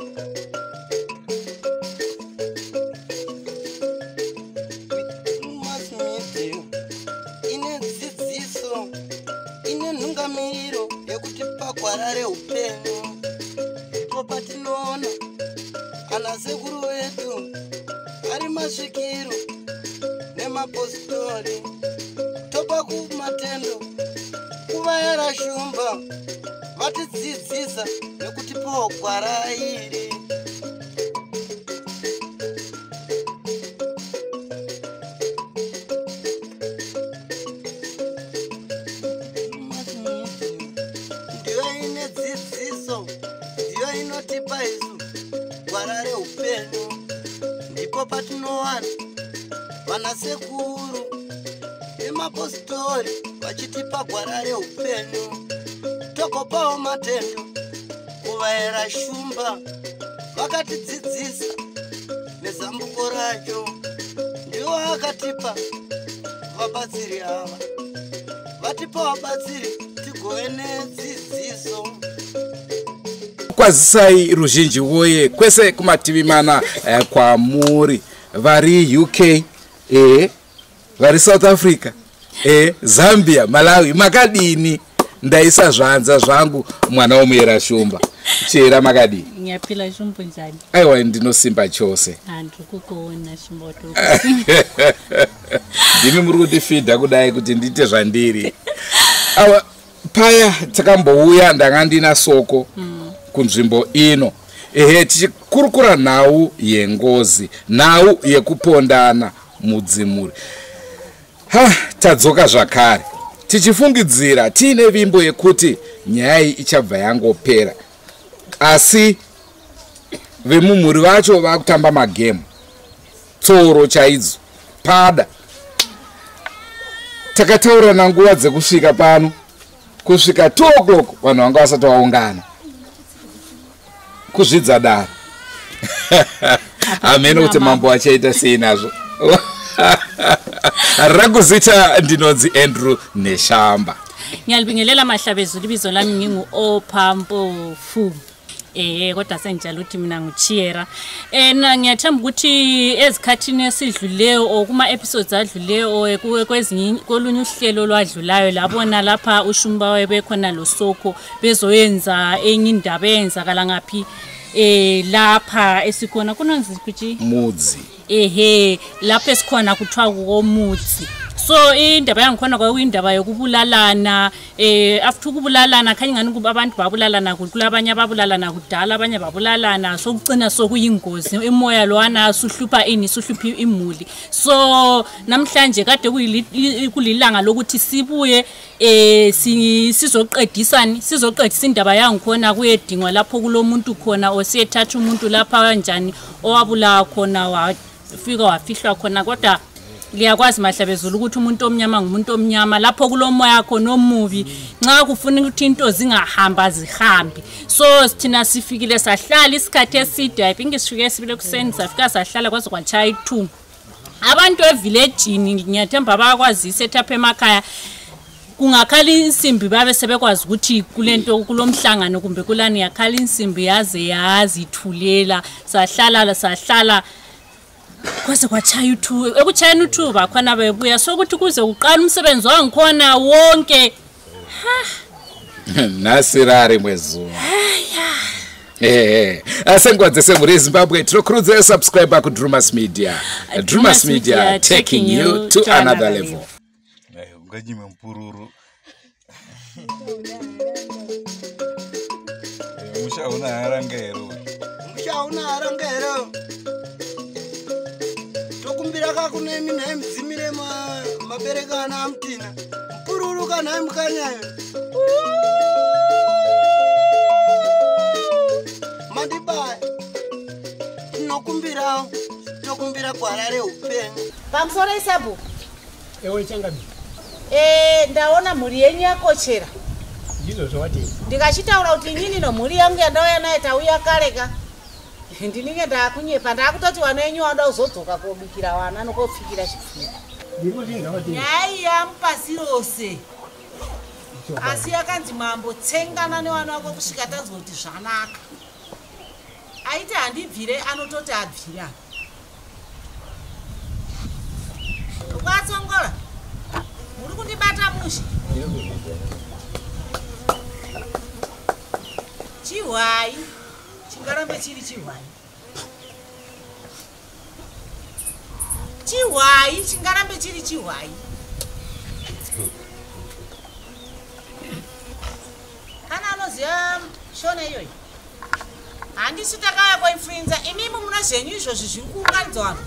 Música vatipa vabatsiri tigove nedzidziso. Kwazisai ruzhinji woye kwese kumativi mana eh, kwamuri. Vari uk e vari south africa e zambia malawi. Makadini? Ndaisa zvanza zvangu mwana womuyera shumba. Chera makadini? Ngiyaphila shumbu njani? Aiwa ndinosimba chose. Handiri kukuona shumboto ndimi muri kutifidha kudai kuti ndiite zvandiri awa paya takambouya ndanga ndina soko kunzvimbo ino. Ehe tichikurukura nhau yengozi nhau yekupondana mudzimuri. Ha tadzoka zvakare. Tichifungidzira tiine vimbo yekuti nyaya iyi ichabva yangopera. Asi vemumhuri vacho vakutamba magemu. Tsoro chaidzo pada takataurana nguva dzekusvika pano. Kusvika 2 o'clock vanhu vanga vasati vaungana. Kuzvidza dare hamene kuti mambo achaita sei nazvo. Rangu zita ndinonzi andrew neshamba. Ngiyalibingelela mahlabezulu ibizo lami ngingu-ophampofu eh kodwa senjalo ukuthi mina nguchiyera eh na ngiyathemba ukuthi ezikhathini esidluleyo or kuma-episodes adluleyo or ku- kwezinye kolunye uhlelo olwadlulayo labona lapha ushumba webekhona losoko bezoyenza enye indaba eyenzakala ngaphi eh lapha esikhona. Kunonzikuthi mudzi. Ehe lapho esikhona kuthiwa kukomutsi so indaba yangikhona kwakuyindaba yokubulalana. Eh after ukubulalana khanye ngani kuba abantu babulalana kulabanye ababulalana kudala abanye babulalana. Sokucina sokuyingozi imoya lowana suhlupha ini suhlupha imuli. So namhlanje kade kulilanga lokuthi sibuye eh si- sizoqedisani sizoqedisa indaba yangikhona kuyedingwa lapho kulomuntu khona osiyethatha umuntu lapha kanjani owabulawa khona wafika wafihlwa khona. Kodwa liyakwazi mahlabezulu ukuthi umuntu omnyama ngumuntu omnyama. Lapho kulomoya khona omubi nxa kufuna ukuthi into zingahamba zihambe. So thina sifikile sahlala isikhathi eside. I think sifike sibile kuseni safika sahlala kwaze kwatshaya ithuba abantu evilejini ngiyathemba bayakwazisa ethapha emakhaya kungakhala insimbi babe sebekwazi ukuthi kulento kulomhlangano kumbe kulani yakhala insimbi yaze yazithulela. Sahlala sahlala kwaze kwatshaya uthuba ekutshayeni uthuba khona bebuya. Sokuthi kuze kuqala umsebenzi wangikhona wonke. Nasirari mwezuva ehe asengwadze semhuri yezimbabwe tinokurudzira subscribe kudrumas media. Drumas media taking you to another level. unganyime mpururu mushauna harangero mushauna harangero tokumbira kakunemi nhai mudzimire ma- mabereko ana amutina. Mpururu kanhai mukanyayo mandibaya tinokumbirawo tokumbira gwara reupenyu pamusoro isabu ewe changami e, ndaona mhuri yenyu yakochera. Ndizvo zvawati ndikachitaura kuti inini nomhuri yangu yandauya naye tauya kare ka ndinenge ndakunyepa ndaakutoti wana yenyu wada kuzodzoka kobikira wana nokopfikira chipfuva. Ndawati nyaya yamupasi rose asi yakanzi mambo tsengana newana wako kusvika tanzwa kuti zvanaka. Aiti handibvire anototi abvira. Ukatsongola muri kundibata mushe chihwai chingarambe chiri chihwai. Chihwai chingarambe chiri chihwai. Kana anoziva shona iyoyi? Handisi takauya kwainfluenza imimi muna zvenyu izvozvi zviri kuunganidza vanhu.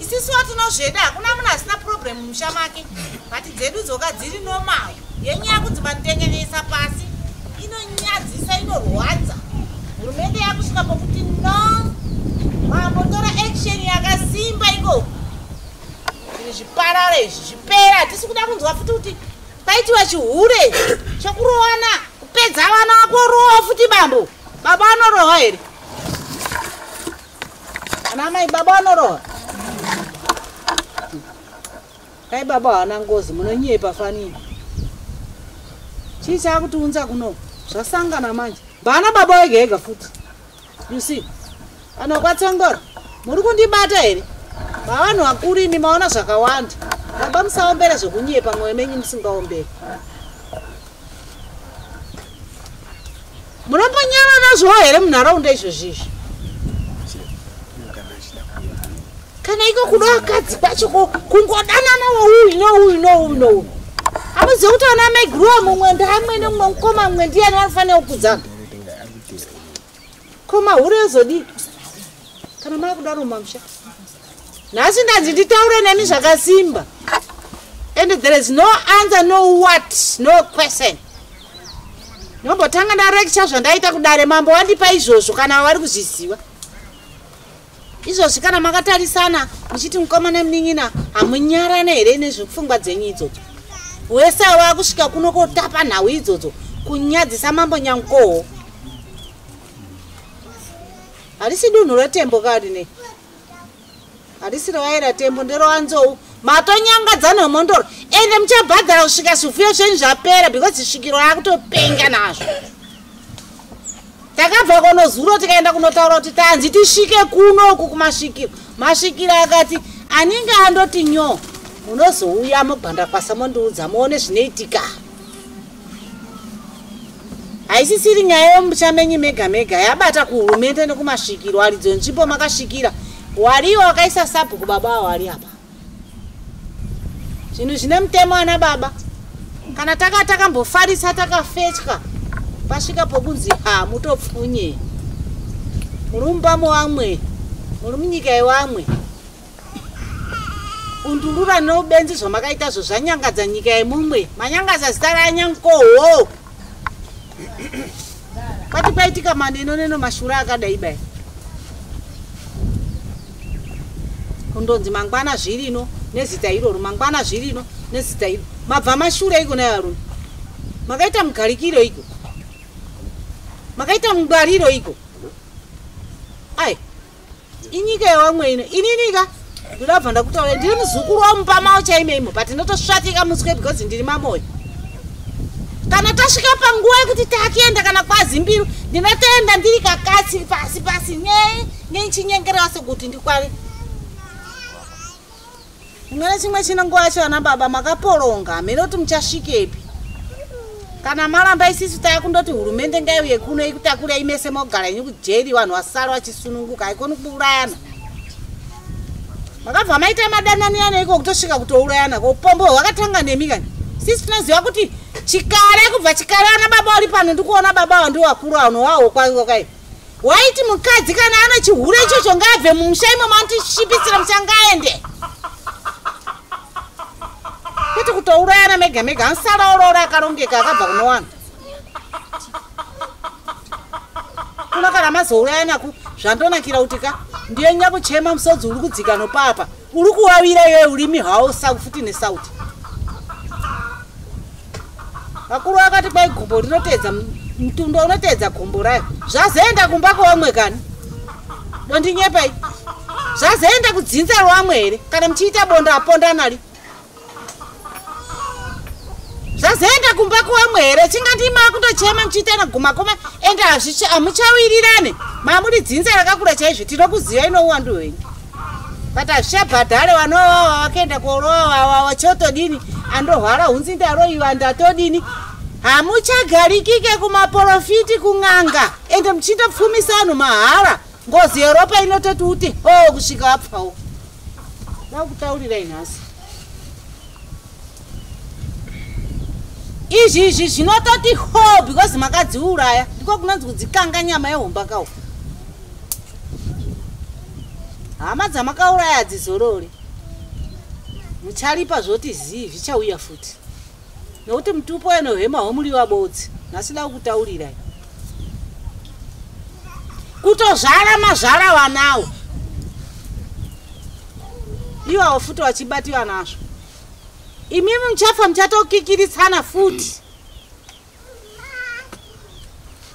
Isisiwo tinozveda hakuna munhu asina purobhuremu mumusha make. Bhati dzedu dzoka dziri normal yenyaya kunzi manitengenesa pasi. Inonyadzisa inorwadza hurumende yakusvika pokuti no mambotora action yakasimba ikoko zviri zviparara izvi zvipera hatisi kuda kunzwa futi kuti kwaitiwa chihure chokurowana kupedza vana vako rowa futi bambo. Baba anorohwa here? Ana mai baba anorohwa kai baba haana ngozi munonyepa fanini chii chaakutiunza kuno? Zvasangana manje mbana baba wega ega futi you see ano kwatsongora muri kundibata here? Mavanhu vakuru imi maona zvakawanda. Baba musaombera zvekunyepa mwoyo menyu musingaomberi. Munombonyarana zvowo here munharaunda izvozvizvi? Kana iko kuda vakadzi kwacho kungodanana wouyu nouyu nouyu nouyu hamuzivi kuti ana maiguruwa mumwe ndaamwene mumwe mukoma mumwe ndiani vanofanira kukudzana ko mahuro ezodii kana maakudaro mumamusha nhasi ndanzi nditaure nemi zvakasimba. And there is no answer no what no question. Nombotanga ndareksha zvandaita kudare mambo wandipa izvozvo kana vari kuzviziva. Izvozvi kana makatarisana muchiti mukomana munin'ina hamunyarane here nezvepfungwa dzenyu idzodzo? Wese ava kusvika kuno kotapa nhau idzodzo kunyadzisa mambo nyankoho harisi dunhu retembo kadi ne? Harisi rewaira tembo nderowanzou matonyangadza nomondoro ende muchabhadhara kusvika zvifuyo zvenyu zvapera because svikiro yakutopenga nazvo. Takabva kono zuro tikaenda kunotaura kuti tanzi tisvike kunoku kumasvikiro. Masvikiro akati anenge andoti nyo. Munozouya mubhandakwasa mondiudza muone zvinoitika haisisiri nyaya yomuchamenyi mega mega. Yabata kuhurumende nekumasvikiro aridzo nzvimbo makasvikira wariwo wakaisa sabhuku baba wawari apa. Zvinhu zvine mutemo ana baba. Kana taka takambofarisa takafetya pasvika pokunzi ha mutopfunye. Muri mubamo wamwe muri munyika yewamwe undurura neubenzi zvamakaitazvo zvanyangadza nyika yemumwe. Manyangadza zita ranyankoho kwati kwaitika maneno neno mashura akadai bai kundonzi mangwana zvirino nezita iroro mangwana zvirino nezita iro. Mabva mashure iko nevarume makaita mugarikiro iko. Makaita mungwariro iko. Ai inyika yewamwe ino ininika? Ndinobva ndakutaura ndiri muzukuru wamupamao chaimeimo but ndotosvatika muswe because ndiri mamoyo kana tasvika panguva yekuti takienda kana kwazimbiru ndinotoenda ndiri kakatsi pasi pasi nechinyengerera sekuti ndikwari imwe nechimwe chinonguva chivana baba makaporonga hamene kuti muchasvikepi. Kana maramba isisu taakundoti hurumende ngaiuye kuno ikutakura imese mogara inyu kujeri vanhu vasara vachisununguka haikoni kuurayana makabva maita madananiyana iko kutosvika kutourayana kopombo hwakatanga nemi kani? Sisi tinoziva kuti chikare kubva chikare ana baba uri pano ndikuona baba wa ndiwakuru vano wawo kwakai waiti mukadzi kana ana chihure ichocho ngaabve mumusha imo maanotishipisira muchangaende kwete kutourayana mega mega anosara uroro akarongeka akabva kunowana kuno kana mazourayanaku zvandonakira kuti ka ndiyenya kuchema musodzi uri kudzika nopapa uri kuvavira iyoyo urimi hwavo futi nesauti vakuru vakati kwai gumbo rinotedza mutundo unotedza gumbo rayo zvazoenda kumba kwavamwe kani? Dondinyepai zvazoenda kudzinza rwamwe here? Kana muchiita bonda aponda nari? Mazoenda kumba kuwamwe here? Chingati makutochema muchiitana guma koma ende hamuchawirirane. Mamuri dzinza rakakura chaizvo tinokuziva inouwandu hwenyu. But hazvichabhadhare vanowawa vakaenda korowawawa wachotodini andohwara hunzi ndaroiwa ndatodini hamuchagarikike kumaprofiti kun'anga. Ende muchindopfumisa anhu mahara. Ngozi yeropa inototi uti o kusvika wapfawo ndakutaurirai nhasi izvi izvi zvinototi ho because makadziuraya ndiko kunonzi kudzikanga nyama yehombakawo hama dzamakauraya hadzizorori. Mucharipa zvoti zii zvichauya futi nokuti mutupo enohema homuriwa bodzi nhasida kukutaurirai kutozvara mazvara vanawo iwawo futi wachibatiwa nazvo. Imimi muchafa muchatokikiritsana futi.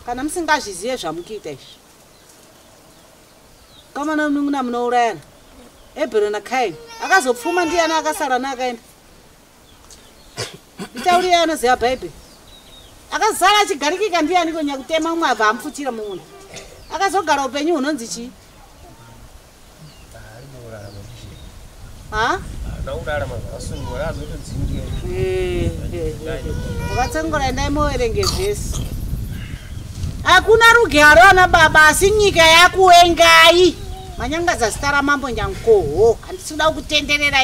Kana musingazvizive zvamukuita izvi. Kamana munun'una munourayana ebhero nakaini akazopfuma ndiani akasara neakaenda nditaurire anoziva bhaibheri akazara achigarikika ndiani konya kutema umwe abva amupfutira mumwe akazogara upenyu hunonzi chii? Ha? Akatsongora ndaimoverenge vhesi hakuna rugaro ana baba asi nyika yakuvengai manyangadza zita ramambo nyankoho handisi kuda kukutenderera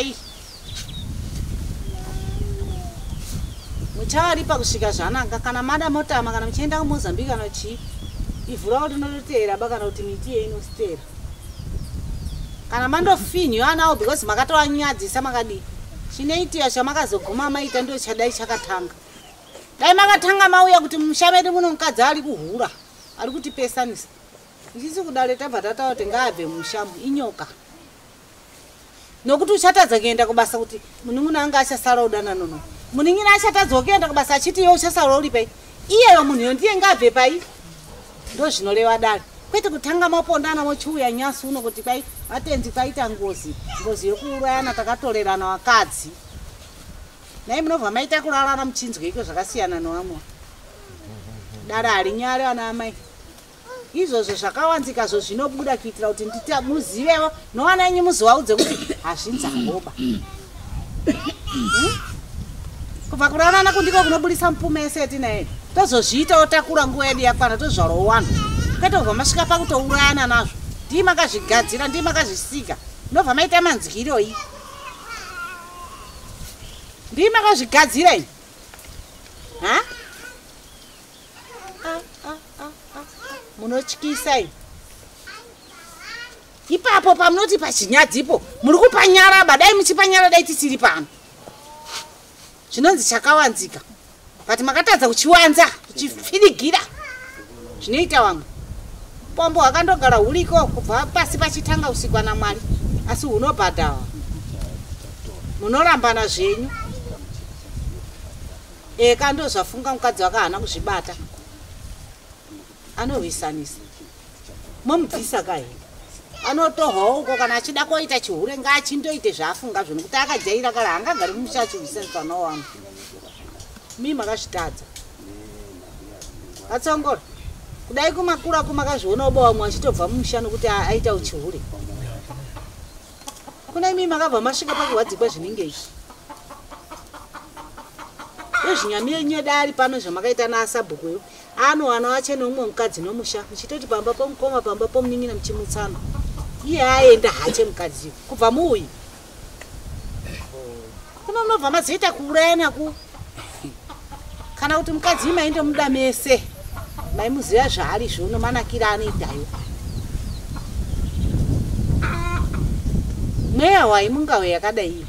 iyi muchavaripa kusvika zvananga kana mada motama kana muchienda kumozambique kana chii ivhu ravo rinototeeraba kana kuti miti yeinositera kana mandofinywa anawo because makatowanyadzisa makadii chinoitiwa chamakazoguma maita ndo chadai chakatanga. Dai makatanga mauya kuti musha medu muno mukadzi ari kuhura ari kutipesanisa ndichisi kudare tabva tataura kuti ngaabve mushamu inyoka. Nokuti uchatadza kuenda kubasa kuti munun'una anga achasara udana nono muning'ina achatadzawo kuenda kubasa achiti iwe uchasara uri pai. Iyeyo munhuyo ndiye ngaabve pai. Ndo zvinoreva dare kwete kutanga mapondana mochiuya nyasi uno kuti kwai vatenzi kwaita ngozi. Ngozi yekuurayana takatorerana vakadzi nai munobva maita kurarana muchinzwe iko zvakasiyana nevamwe dare hari nyari ana amai. Izvozvo zvakawanzikazvo zvinobuda kuitira kuti muzivewo nowana enyu muzivaudze kuti hazvinzangoba kubva kurarana kundiko kunobudisa mupuma ese etinaye? Tozozviitawo takura nguva yedu yakwana tozvarawo wanhu kwete kubva masvika pakutourayana nazvo. Ndii makazvigadzira ndii makazvisika nobva maita manzyiroi ndii makazvigadzira i ha? Munotyisa i ipapo pamunoti pachinyadzipo muri kupanyaraba. Dai muchipanyara dai tisiri pano zvinonzi chakawanzika but makatadza kuchiwanza kuchifirigira zvinoita vamwe. Pombo hwakandogara huriko kubva pasi pachitanga usikwa namwari asi hunobhadhawa. Munorambana zvenyu. Eka ndo zvafunga mukadzi wake haana kuzvibata. Anorwisanisa momubvisa kahe anotohwawo uko kana achida koita chihure ngaachindoite zvaafunga zvo nokuti akajaira kare haangagari mumusha achirwisanisa nawo mii makazvitadza. Atsongora kudai kumakura kumakazviona uba wamwe achitobva mumusha nokuti aita uchihure. Kuna imi makabva masvika pakurwadzikwa zvinenge izvi? Dozvinyami yenyu yeda ari pano zvamakaita naasabhukuyo anowana wache neumwe mukadzi nomusha muchitoti pamba pomukoma pamba pomunin'ina muchimutsana iye aenda hache mukadziyo kubva muuyi kuno munobva mazoita kuurayanaku kana kuti mukadzi maindomuda mese maimuziva zvaari zvono manakira anoitayo. Mweya waimungawe yakadai iyi.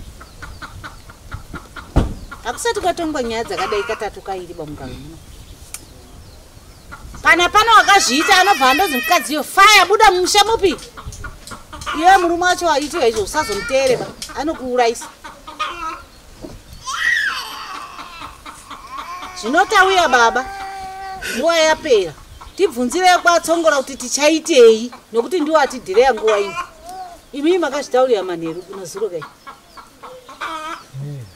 Hakusati kwatongwa nyaya dzakadai katatu kairi pamungawe muno kana pano wakazviita anobva andozi mukadziyo faya buda mumusha mupi iwe murume wacho waitiwa izvo usazomuteereba anokuurayisa zvinotauya baba. Nguva yapera. Tibvunzirei kwatsongora kuti tichaitei nokuti ndiwo atidhireya nguva ino imii makazvitaurira manheru kuno zuro kai.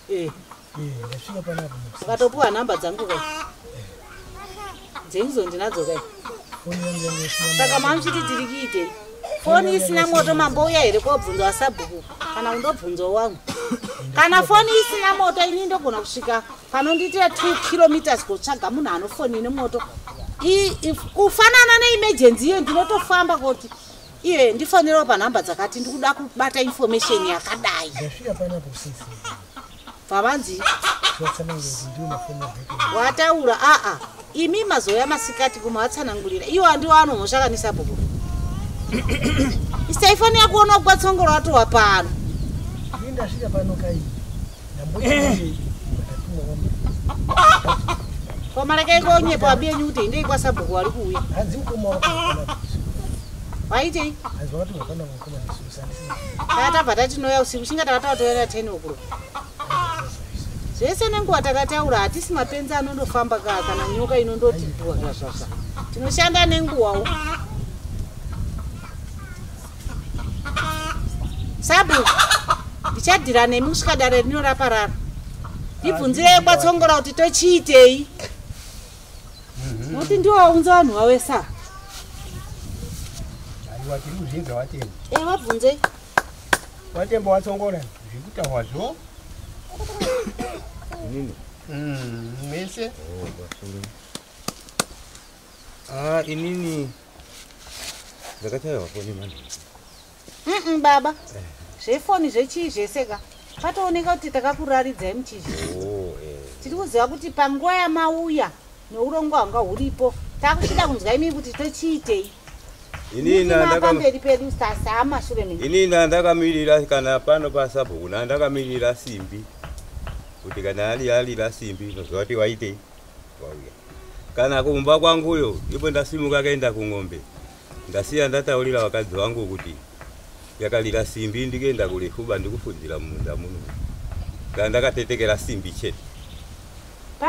Eh. Eh, panapo ukatopuwa nhamba dzangu kai. Dzengizo ndinadzo kai. Saka mamuchiti tiri kuitei foni isina moto mambouya here kobvunzwa sabhuku. Kana kundobvunzwa wangu. Kana foni isina moto ini ndogona kusvika panondiitira 2 kilometers kotsvaga munhu anofoni ine moto. I- if- kufanana neemergency iyo ndinotofamba kuti iye ndifonerewo panhamba dzakati ndikuda kubata information yakadai. Avheke wataura aa imi mazoya masikati kumavatsanangurira iwo andiwo anomhosvakanisa bhuku isaifanira kuona kwatsongoro watowa pano. Ini ndasvika pano kai. Kwamareka konyepa wabienyu kuti indei kwasabhuku wari kuuya waitei takatabva tatinoya usiku chinga takatavatoera 10 okuro zvese nenguva takataura hatisi mapenzi anondofamba ka kana nyoka inondoti bwazvazvazva tinoshanda nenguvawo sabhuku ndichadhira nemi kusvika dare rinoraparara ndibvunzirei kwatsongora kuti tochiitei? Nokuti ndiwaunza vanhu vawesa aiwa tiri kuzvinza watemba. E wabvunzei watemba watsongora zvikutaurwazvo Nini? mese Ah, inini. Ndakachaiwa foni mani. Mm-mm, baba. Zvefoni zvechii zvese ka patooneka kuti takakuraridzai muchizvi Oh, eh. tiri kuziva kuti panguva yamauya neurongwa hwanga huripo takuchida kunzwa imi kuti tochiitei. Inini ndaka pamberi pedu sasa amashure meni inini ndakamirira kana pano pasabhuku ndakamirira simbi. Kuti kana ali alira simbi nozwa kuti waitei. Wauya. Kana kumba kwanguyo ipo ndasimuka kaenda kung'ombe. Ndasiya ndataurira vakadzi vangu kuti yakalira simbi ndikuenda kurefuba ndikufudzira munda muno. Ka ndakatetekera simbi chete.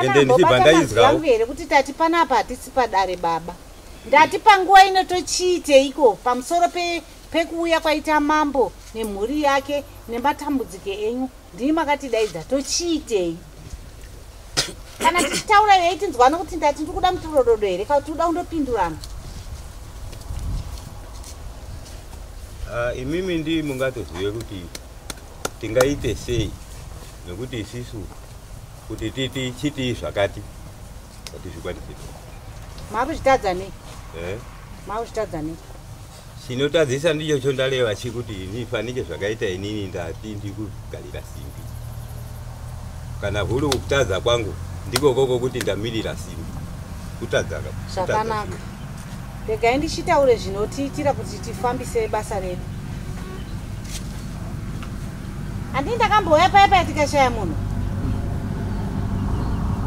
Ende ndichibva ndaizwawo. kuti tati panapa hatisi padare baba. Ndati panguva ino tochiiteiko pamusoro pe- pekuuya kwaita mambo nemhuri yake nematambudziko enyu ndii makatidaidza tochiitei. Kana tichitaura yeitinzwana kuti ndati ndiri kuda mutorododo here kana kuti uda kundopindurana imimi ndi mungatozive kuti tingaite sei nekuti isisu kuti titi chiti zvakati kuti zvikwanise makuchitadza nei eh? makuchitadza nei chinotadzisa ndicho chondaleva chikuti nifanike zvakaita inini ndati ndikugarira simbi. Kana kuri kutadza kwangu ndiko koko kuti ndamirira simbi. Kutadza ka- kutadza zvakanaka. Regai ndichitaure zvinotiitira kuti tifambise basa redu. Handii ndakambouya paya paya tikashaya munhu?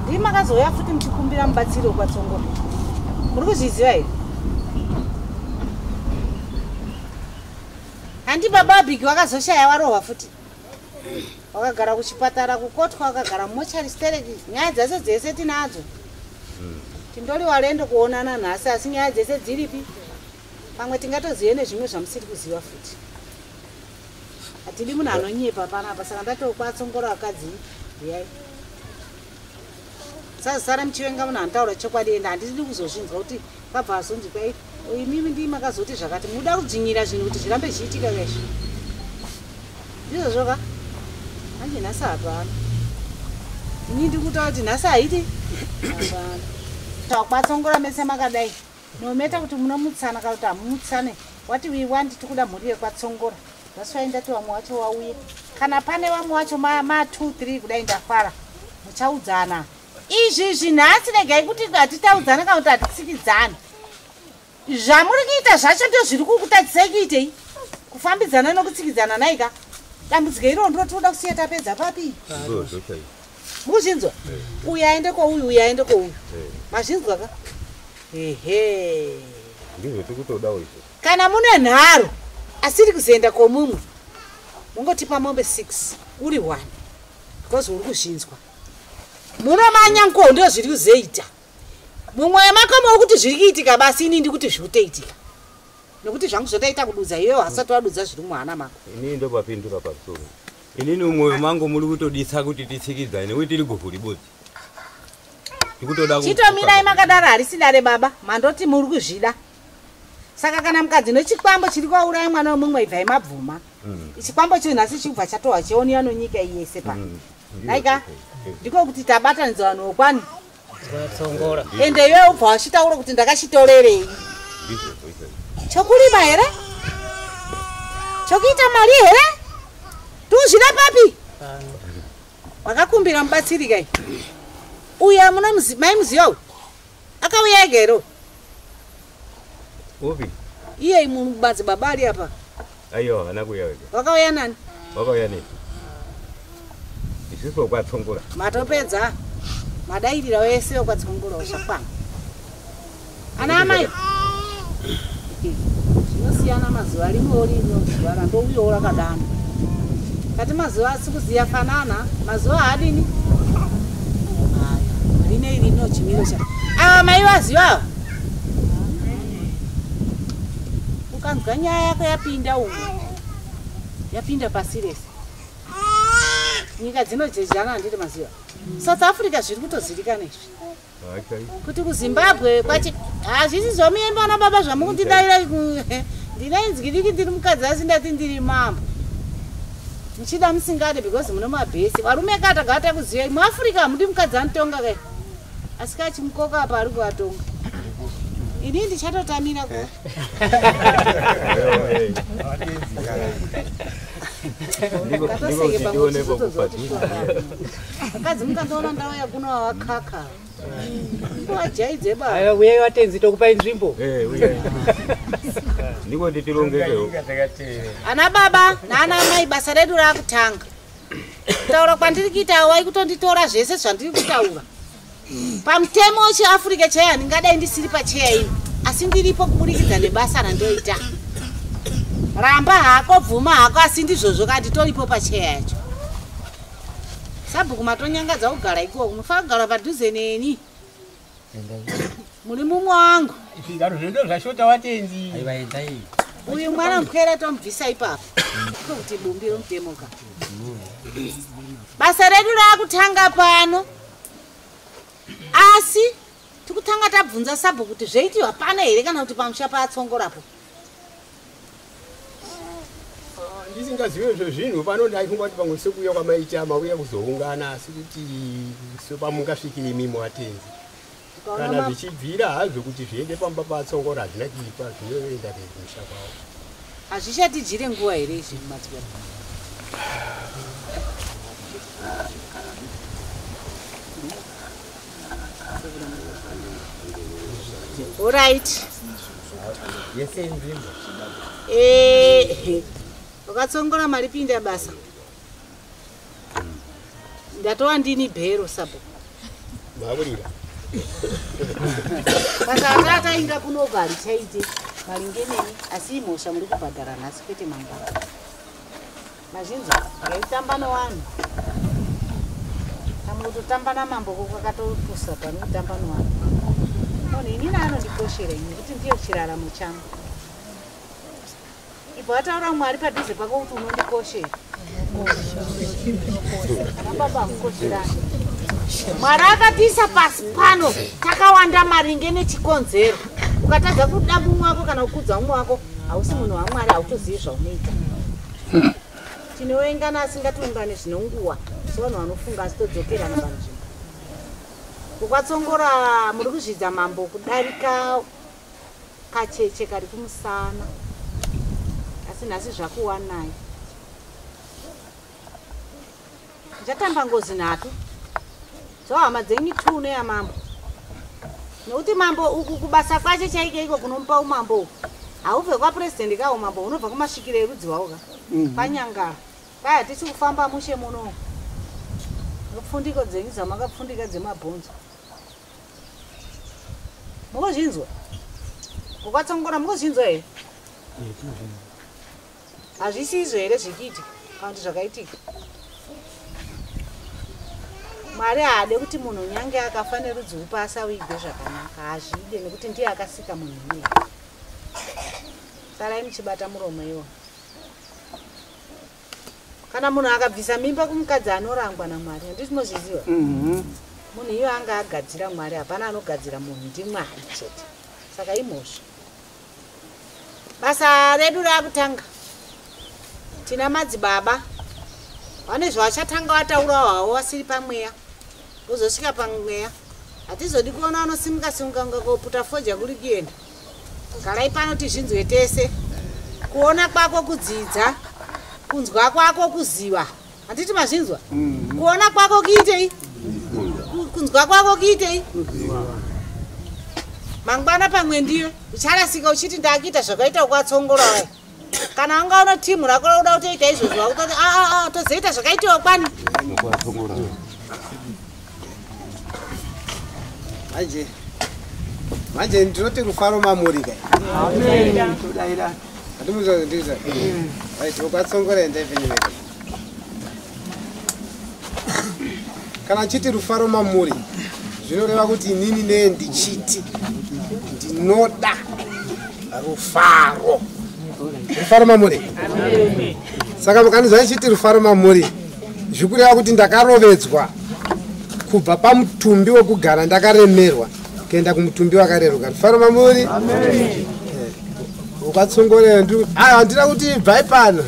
Ndii makazouya futi muchikumbira mubatsiri wekwatsongoro muri kuzviziva here? Handi baba wabhiki wakazoshaya warohwa futi? Wakagara kuchipatara kukotwa wakagara mumochari stereki nyaya dzese dzese tinadzo tindori walendo kuonana nhasi asi nyaya dzese dziripi? Pamwe tingatozive nezvimwe zvamusiri kuziva futi. Hatidi munhu anonyepa panapa saka ndatokwatsongora vakadzi yai sazisara muchivenga munhu anotaura chokwadi ende handidi kuzozvinzwa kuti kabva azonzi kwai imimi ndii makazoti zvakati muda kudzvinyira zvinhu kuti zvirambe zviitika kaizvo ndizvozvo ka? Hanje nhasi hapana. Ini ndiri kutaura kuti nhasi haiti? Hapana takwatsongora mese makadai nometa kuti munomutsana kana kuti hamumutsane wati we want tikuda mhuri yekwatsongora zaswai ndati vamwe wacho wauye kana pane vamwe wacho ma, ma 2 3 kudai ndafara muchaudzana. Izvi zvinhasi regai kuti hatitaudzana kana kuti hatitsikidzani zvamuri kuita zvacho ndio zviri kukutadzisai kuitei? Kufambidzana nokutsikidzana naika? Dambudziko iro ndiro tinoda kusiya tapedza papi? Ndozvo chaizvo. mukuzvinzwa uyu aende kwouyu uyu aende kwouyu mazvinzwa ka ehe. Ndizvo tikutodawo izvo kana mune nharo asiri kuzoenda kwomumwe mungotipa mombe 6 uri 1 because uri kuzvinzwa munomanya nko ndo zviri kuzoita. Mumwe wemakomo wokuti zviri kuitika basi ini ndikuti zviri kutoitika nekuti zvangu zvotaita kududza iwewe hasati wadudza zviri muhana mako. Inini ndopapindura pamusoro. Inini mumwoyo mangu muri kutodisa kuti titsikidzane uye tiri tikutoda ku- chitomirai makadaro harisidare baba. Mandoti muri kuzvida saka kana mukadzi nechikwambo chiri kwauraya mwana wemumwe ibvai mabvuma Mm. chikwambo chio nhasi chibva chatohwa chioniwa nonyika yese pa. Mm. naika? ndiko kuti tabatanidza vanhu wokwani ende iwe ubva wachitaura kuti ndakachitorerei chokurima here? Chokuita mari here? Tiuzvida papi? Makakumbira mubatsirikai uya muna mai muziva uyu akauya ega here upi iye mubadzi baba ari apa. Aiwa hana kuya wega. Wakauya nani? Wakauya nei isusu kwatsongora matopedza. Madairira wese wekwatsongora usakwana ana amai? zvinosiyana mazuva rimwe rino zuva randouyawo rakadano kati mazuva asi kuziya fanana mazuva haadini Haya, rine rino chimiro cha ava mai vaziva ava ukanzwa nyaya yako yapinda umo yapinda pasi rese. Nyika dzinojejana handiti maziva south africa zviri kutozivikanwa izvi. Kuti kuzimbabwe kwachi hazvisi zvomuyemba ana baba zvamukundidaira ndineinzwi diki ndiri mukadzi asi ndati ndiri mambo. Muchida musingade because mune mabhesi. Varume katagata kuziva muafrica hamudi mukadzi anotonga kai asi kachimukoka apa ari kuvatonga. Ini ndichatotamira kupadhuza akadzi mukandoona ndau yakuno wavakaka wajaidze baba Aya uyai watenzi tokupai nzvimbo. Eh, ndiko kuti tirongekewo ana baba naana mai basa redu raakutanga. Kutaura kwandiri kuita wai kutonditora zvese zvandiri kutaura pamutemo wechiafrica chaiyo handingadai ndisiri pacheya ino. Asi ndiripo kuburikidza nebasa randoita. Ramba hako bvuma hako asi ndizvozvo kanditoripo pacheya yacho sabhuku matonyangadza kugara ikoko munofanira kugara padhuze neni. Muri mumwe wangu. Zvigaro zvedu zvashota watenzi. Uyu mwana mupwera tomubvisa ipapo. Kuti bumbiro mudemoka basa redu raakutanga pano asi tikutanga tabvunza sabho kuti zveitirwa pano here kana kuti pamusha paatsongorapo ndisingazivi izvo zvinhu pano ndaifunga kuti pamwe sekuuya kwamaita mauya kuzoungana asi kuti sopamungasviki imi muwatenzi kana zvichibvira hazvo kuti zviende pamba patsongora hazvina kuipa zvinoenda kumusha kwavo. Hazvichatijire nguva here izvi mumatswa orit Yese nzvimbo. wakatsongora mari pinda basa. Ndatova ndini bhero sabo makurira basa atatainga kunoga harichaite maringe neni asi imhosva muri kubhadhara nhasi kwete mangwana mazvinzi ngaitamba nevanhu kamwe kutotamba namambo kwakatopusa pane kutamba nevanhu munhu inini anondikoshera ini nekuti ndiyo chiraramo changu ibva wataura mwari padhuze pako kuti unondikoshera. Anababa amukosherani mwari akatiisa pasi pano takawanda maringe nechikonzero. Ukatadza kuda mumwe wako kana kukudza mumwe wako hausi munhu wamwari hautozivi zvaunoita. Tinoengana asingatiungane zvine nguva sevanhu vanofunga asi todzokerana panzvimbo ukwatsongora muri kuzvidza mambo kudarika kacheche kari kumusana. Asi nhasi zvakuwanai. Ndichatamba ngozi nhatu. Dzohama dzenyu tu neyamambo. Nokuti mambo uku kubasa kwache chaike iko kunomupa umambo uku? Haubve kwapurezidendi ka umambo unobva kumasvikiro erudzi wako ka kwanyangara kwai hatisi kufamba mushe muno pfundiko dzenyu dzamakapfundika dzemabhonzo. Mukuzvinzwa? Ukwatsongora mukuzvinzwa here? Hazvisizvo here zvikiitika kana kuti zvakaitika? Mwari haade kuti munhu nyange akafa nerudzi upa asawigwe zvakanaka. Hazvide nekuti ndiye akasika munhu iye sarai muchibata muromo iwo kana munhu akabvisa mimba kumukadzi anorangwa namwari handi tinozviziva munhu iyo anga agadzira mwari hapana anogadzira munhu ndimwari chete. Saka imhosva. Basa redu raakutanga. Tina madzibaba vane zvavachatanga vataurawo havo vasiri pamweya vozosvika pamweya. Hatizodi kuona vanosimuka simuka kunga koputa foja kuri kuenda. Garai pano tizvinzwe tese. Kuona kwako kudzidza kunzwa kwako kuziva. Handiti mazvinzwa? Kuona kwako kuitei? Ku- kunzwa kwako kuitei? Mangwana pamwe ndiyo ucharasika uchiti ndakuita zvakaita ukwatsongorawai kana wanga uno timu rako rauda kutoita izvozvo wakutoti aa tozoita zvakaitiwa kwani? Manje manje ndinoti rufaro mamuri kai hatimuzozindiza aikwatsongora ndaiveniveka kana chiti rufaro mamuri zvinoreva kuti inini neye ndichiti ndinoda rufaro. Rufaro mamuri. Saka mukanizva ichiti rufaro mamuri zvikureva kuti ndakarovedzwa kubva pamutumbi wekugara ndakaremerwa kuenda kumutumbi wakareruka. Rufaro mamuri ukatsongorera aya handina kuti bvai pano.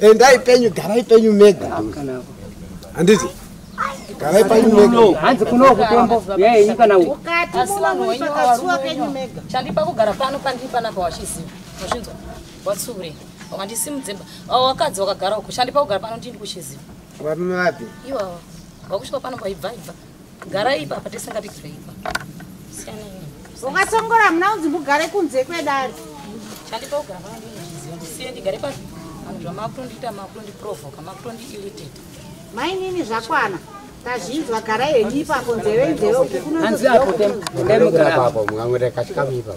Endai penyu garai penyu mega. Handiti garai penyu mega. Hanzi kuno kutombo? Yayenyika nawo ukati Asi vanhu munomu wenyu pakatsuwa warume kenyu wenyu. mega. Chandipa kugara pano pandiri panapa wachiziva wazvinzwa? Watsure. Wakandisimudze avo vakadzi vakagara uko? Chandipa kugara pano ndini kuchiziva varume vapi iwava vakusvika pano paibva ibva garai ipapa tisingapikirwe ipa siyana ini ukatsongora muna unzi mugare kunze kwedare. Chandipa kugara pano ndini kuchiziva ndisiye ndigare pano vanhu zvamakutondiita makutondiprovoka makutondiiritata mainini zvakwana tazvinzwa garai henyu ipapo nzeve nzeve uku hanzi apo ndaimugara papo mungamwira kachikamipa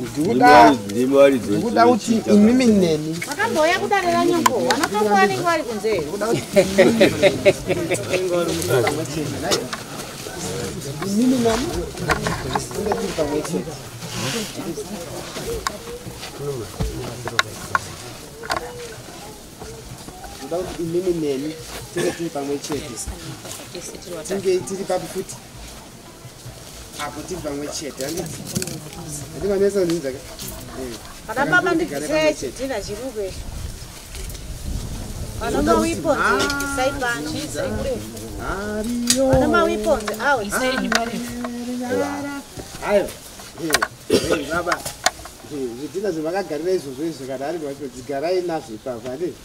ndikuda ndikuda kuti imimi neni makambouya kudarira nyongo vanotongo vanenge vari kunze. Imimi nani pamwe chete ndoda kuti imimi neni tinge tiri pamwe chete. Tinge tiri papi futi. Apo tiri pamwe chete handiti handimanesa ndinzaka kana baba ndibvisai chitina chiruku icho vanoma wiponze isai pano vanoma wiponze awe hayo baba zvidhina zvamakagarira izvozvo izvo kana ari dzigarai nazvo ipapo handiti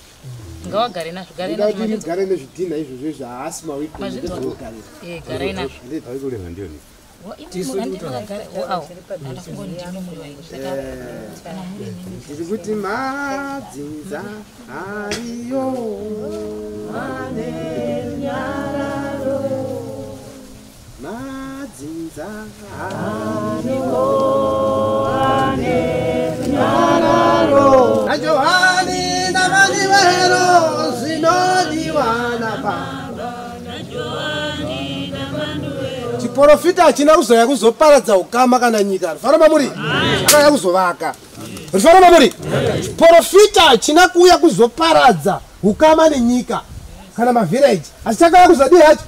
ngawagare nazvo gare ida nazvo kuti mugare nezvidhina izvozvo izvo haasi Mazvinzwa. mawipogarira Eh, kuti madzinza ariyo. Ane nyararo. Madzinza ariyo. ane nyararo najohani namanivero zvinodiwana pa chiprofita hachina kuzouya kuzoparadza ukama kana nyika. Rufana mamuri akauya kuzovaka. Rufana mamuri chiprofita hachina kuuya kuzoparadza ukama nenyika kana mavhireji asi chakauya kuzodii hacho?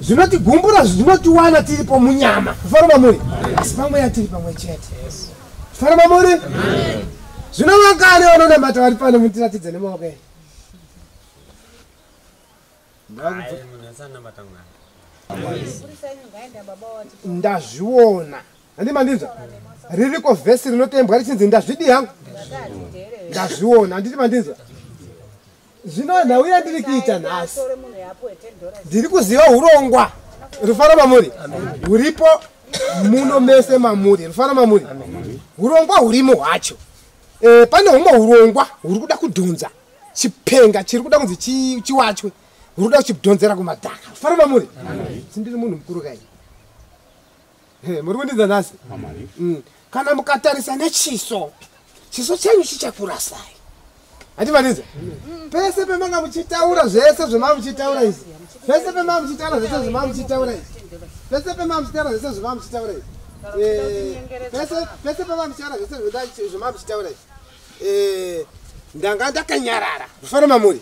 Zvinotigumbura zvinotiwana tiripo munyama. Rufana mamuri asi pamweya tiri pamwe chete rufana mamuri zvinovakani vanonamata vari pano mutiratidze nemaoko enyu ndazviona. Handima ndinzwa ririko vhesi rinotembwa richinzi ndazvidi hangu? Ndazviona. Handiti mandinzwa zvino nhau yandiri kuita nhasi. Ndiri kuziva urongwa. Rufana mamuri. Huripo muno mese mamuri rufana mamuri. Urongwa hurimo hwacho. E, pane humwe urongwa huri kuda kudhonza chipenga chiri kuda kunzi chi- chiwachwe huri kuda kuchidhonzera kumadhaka. Rufana mamuri. Sindiri munhu mukuru kai. Muri kundinza nhasi? Mm. kana mukatarisa nechiso chiso chenyu chichakura sai? Handimanidza pese pemanga muchitaura zvese zvemava muchitaura izvi. Pese pemava muchitaura zvese zvemava muchitaura izvi pese pemava muchitaura zvese zvemava muchitaura izvi pese pavamuchara zvese zvomamuchitaura izvi ndanga ndakanyarara rufana mamuri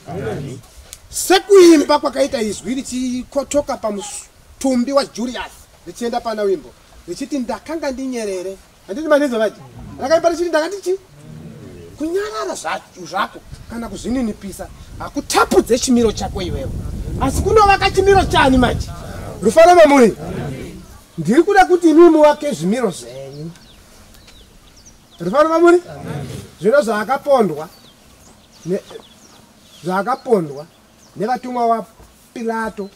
sekuimba kwakaita izwi richikotoka pamutumbi wajulius richienda pana wimbo richiti ndakanga ndinyerere handiti manizva vaji rakaimba richiti ndanga ndichi kunyarara zva- zvako kana kuzvininipisa hakutapudze chimiro chako iwewo asi kunovaka chimiro chani manje rufana mamuri. Ndiri kuda kuti imi muvake zvimiro zvenyu. Rufana mamuri? Zvino zvaakapondwa zvaakapondwa nevatumwa wapilato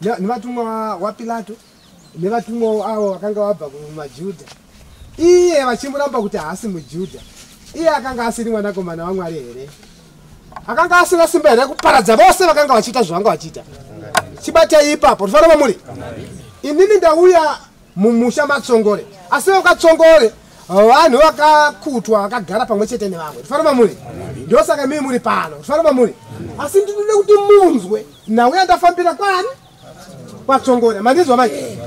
ne- nevatumwa wa- wapilato nevatumwa avo vakanga vabva kumajudha iye vachimuramba kuti haasi mujudha iye akanga asiri mwanakomana wamwari here? Akanga asina simba here? Kuparadza vose vakanga vachiita zvavanga vachiita chibatai ipapo rufana mamuri inini ndauya mumusha matsongore. Asi vakatsongore vanhu vakakutwa vakagara pamwe chete nevamwe. Rufana mamuri ndosaka mii muri pano? Rufana mamuri asi ndinode kuti munzwe nauya ndafambira kwani? Kwatsongore mandinzwa manje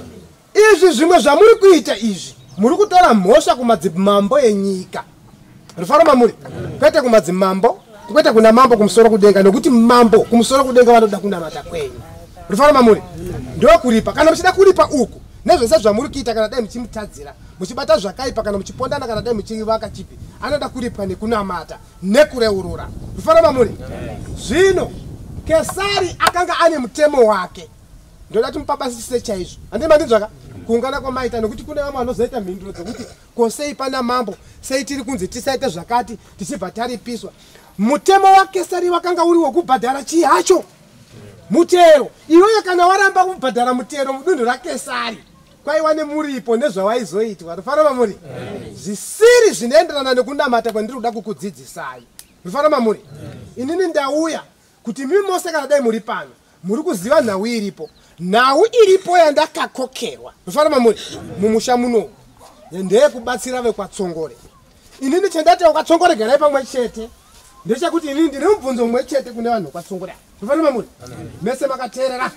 izvi zvimwe zvamuri kuita izvi muri kutora mhosva kumadzimambo enyika. Rufana mamuri kwete kumadzimambo kwete kuna mambo kumusoro kudenga nokuti mambo kumusoro kudenga vanoda kunamata kwenyu rufana mamuri ndokuripa. Kana muchida kuripa uku nezvese zvamuri kuita kana dai muchimutadzira muchibata zvakaipa kana muchipondana kana dai muchivaka chipi anoda kuripwa nekunamata nekureurura. Rufana mamuri zvino kesari akanga ane mutemo wake. Ndoda timupapasise chaizvo. Handii mandinzvaka kuungana kwamaita nokuti kune vamwe vanozoita mhinduro dzokuti ko sei pana mambo? Sei tiri kunzi tisaite zvakati tichibva taripiswa mutemo wakesari wakanga uri wekubhadhara chii hacho mutero. Iweyo kana waramba kubhadhara mutero mudunhu rakesari kwaiwa nemuripo nezvawaizoitwa. Rufana mamuri zvisiri zvinoenderana nekunamata kwandiri kuda kukudzidzisai. Rufana mamuri inini ndauya kuti mimi mose kana dai muri pano muri kuziva nhau iripo. Nhau iripo yandakakokerwa. Rufana mamuri mumusha muno. Ndeyekubatsira vekwatsongore. Inini chendati ukwatsongore garai pamwe chete ndechekuti inini ndine mubvunzo mumwe chete kune vanhu vekwatsongore rufana mamuri mese makateerera.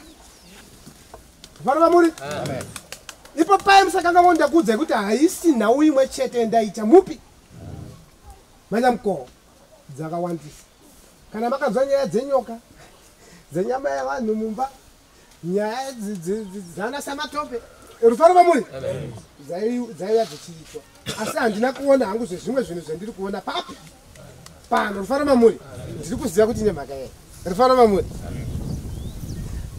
Rufana mamuri ipo pai musakanga mondakuudzai kuti haisi nhau imwe chete ndaita mupi. Manyamukoho dzakawandisa kana makanzwa nyaya dzenyoka dzenyama yavanhu mumba nyaya dzana samatope rufaro pamuri dzaiva dzichiitwa. Asi handina kuona hangu zvezvimwe zvinhu zvandiri kuona papi. Pano rufaro mamuri ndiri kuziva kuti nemhaka yei rufaro mamuri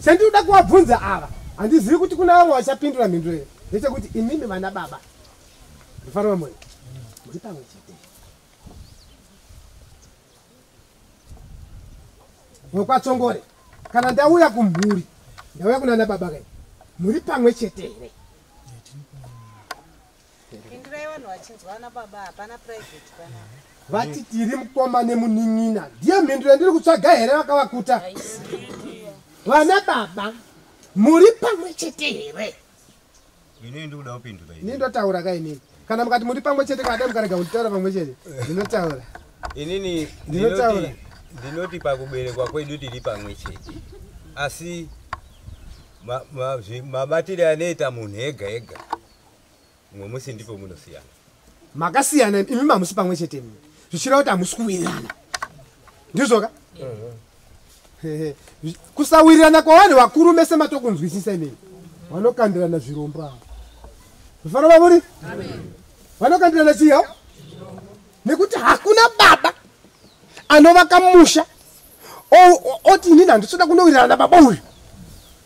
chandinoda kuvabvunza ava handizivi kuti kuna vamwe vachapindura mhinduro iyi ndechekuti imimi vana baba. Rufaro mamuri muri pamwe chete. Wekwatsongore kana ndauya kumhuri ndauya kunana baba kai muri pamwe chete here pindurai vanhu vachinzwana baba hapana private kana vati tiri mukoma nemunin'ina ndiyo mhinduro yandiri kutsvaga here vakavakuta? Vana baba muri pamwe chete here? Inini ndikuda kupindura ini ndotaura kainini kana mukati muri pamwe chete kana dai mukarega kunditaura pamwe chete? Ndinotaura. Inini Ndinotaura. ndinoti pakuberekwa kwedu tiri pamwe chete. Asi ma- ma- zvi- mabatire anoita munhu ega ega mwe musi ndipo munosiyana. Makasiyana imi mamusi pamwe chete mimi zvichireva kuti hamusi kuwirirana. Ndizvoka? Kusawirirana kwavanhu vakuru mese matokunzwisisa imimi vanokandirana zvirombo avo zvifana vamuri vanokandirana chiyo? Nekuti hakuna baba anovaka musha oti inini handisoda kunowirirana nababa uyu.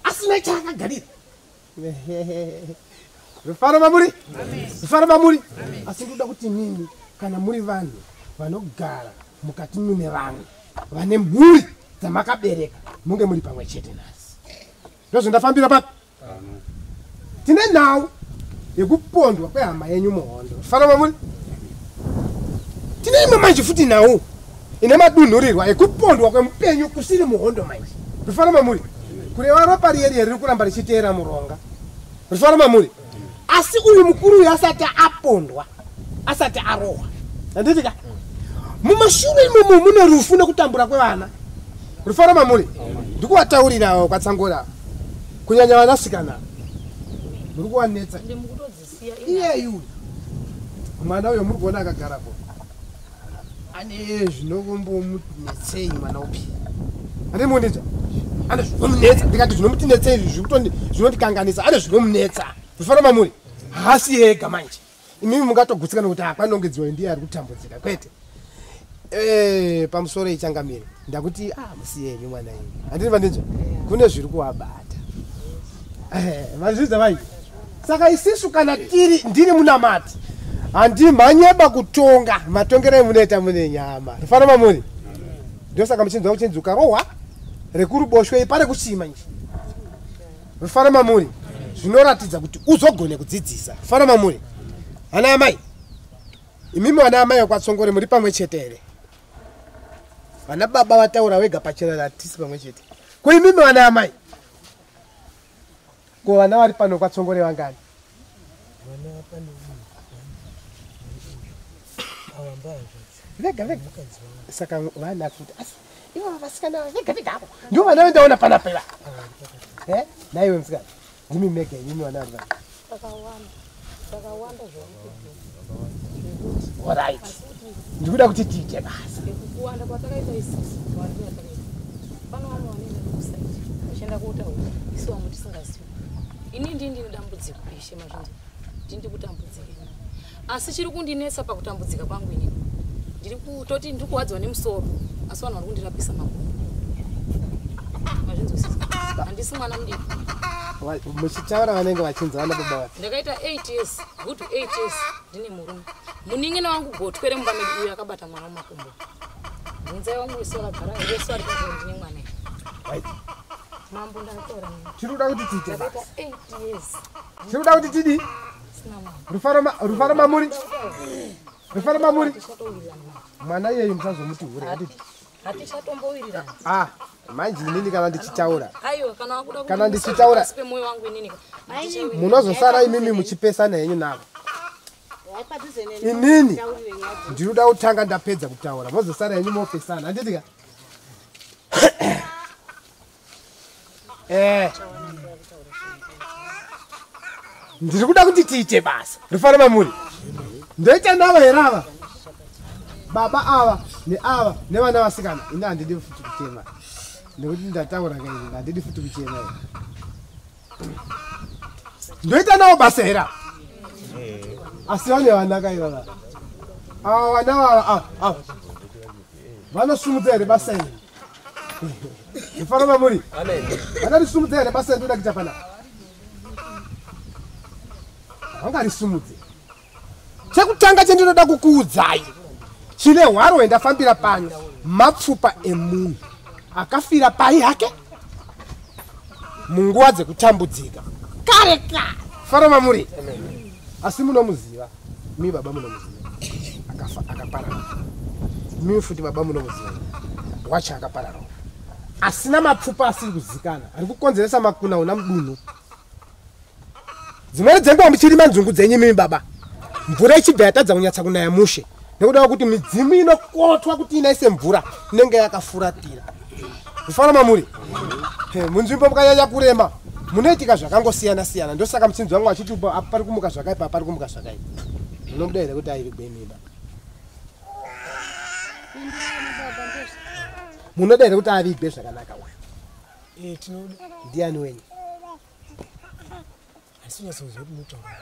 Asina chaakagarira zvifana vamuri zvifana vamuri asi ndoda kuti nini kana muri vanhu vanogara mukati mune vamwe vane mhuri dzamakabereka munge muri pamwe chete nasi. Ndozvondafambira papi tine nhau yekupondwa kwehama yenyu muhondo. Fana mamuri tine imwe manje futi nhau ine madunhurirwa ekupondwa kwemupenyu kusiri muhondo manje. Rifana mamuri kureva ropa riye riye riri kuramba richiteera muronga. Rifana mamuri asi uyu mukuru uyu asati apondwa asati arohwa. Anditika mumashure imomo mune rufu nekutambura kwevana. Rufana mamuri ndikuvataurirawo kwatsangura. Kunyanya vanasikana. Muri kuvanetsa iyeyu mwana uyo muri kuona akagarapo. Ane zvinokombomunetsei mwana upi? Ane munetsa ane zvinomunetsa. Ndikati zvinomutinetsei zvinondikanganisa ane zvinomunetsa. Zvifana mamuri haasi ega manje. Imimi mungatogutsikana kuti akwanongedziwa ndiye ari kutambudzika kwete Eh, pamusoro ichangamiri ndakuti ah, musiyeni mwana imi handini vandinzwa kune zviri kuwabata. Mazvidza vai? Saka isisu kana tiri ndiri munamati handimhanyeba kutonga matongero emunoita mune nyama. Rifana mamuri ndosaka muchinzwa kuchinzi ukarohwa rekuruboshwe pane kuchima nje. Rifana mamuri zvinoratidza kuti uzogone kudzidzisa. Rifana mamuri hana amai imimi vana amai vekwatsongore muri pamwe chete here vana baba vataura vega pachena natisi pamwe chete. Kuimimi vana amai ko vana vari pano kwatsongore vangani? Vega vega. Saka vana kuti asi ivo vasikana vega vega avo. Ndio vana vendaona panapa iva. Eh? naiwe musikana ndimi mega imimi vana vari vana orit ndikuda kuti tiite basa. Ini ndii ndine dambudziko. Ishe mazvinzi. Ndindi kutambudzika asi chiri kundinetsa pakutambudzika kwangu inini. Ndiri kutoti ndiri kuwadzwa nemusoro. Asi vanhu vari kundirapisa makumbo handisi mwana mudiki Va- muchitaura vanenge vachinzi vana baba. Vati ndakaita 8 years good 8 years ndine murume. Munin'ina wangu gotwere mumba medu uyo akabata mwana mumakumbo. Bvunzai vamwe wese vakagara vese vari ndine mwana. Right. mambo ndakataura kuda kuti tiite basa 8 years. Tiri kuda kuti tidi rufaro ma- rufaro mamuri. Rufaro mamuri. Mwana iyeyu musazomuti hure hatichatombowirirana. Ah manje inini kana ndichitaura? Kana ndichitaura- munozosara imimi muchipesana henyu navo. Inini? ndinoda kutanga ndapedza kutaura. Mozosara henyu mopesana handitika eh. Ndiri kuda kuti tiite basa. Rifana mamuri. Ndoita navo here ava? Baba ava neava nevana vasikana. Ini handidi futi kuchema nekuti ndataura kaizvi handidi futi kuchema here? Ndoita navo basa here ava asi vane vanaka ivava ava vana vava ava ava vanosumudza here basa iri? Ifana mamuri vanarisumudza here basa ndoda kuita panapa vangarisumudze chekutanga chendinoda kukuudzai chine hwaro hwendafambira pano mapfupa emunhu akafira pai hake munguva dzekutambudzika kare kare fara mamuri. Asi munomuziva. Mii baba munomuziva. Akafa akaparara. Mimi futi baba munomuziva. Wacho akapararawo asina mapfupa asiri kuzikana. Ari kukonzeresa makunauna mudunhu. Dzimweni dzenguva muchirima nzungu dzenyu mimi baba. Mvura ichibva yatadza kunyatsa kunaya mushe. Nekuda kwekuti midzimu inokotwa kuti inaise mvura inenge yakafuratira mufana mamuri. Munzvimbo mukanyanya kurema munoitika zvakangosiyana siyana. Ndosaka muchinzi wangu achiti apa pari kumuka zvakaipa pari kumuka zvakaipa. Munomuda here kuti aivi gwemiba munoda here kuti avigwe zvakanaka uyu. Tinoda ndiani wenyu asi unyatsoziva kuti munotaura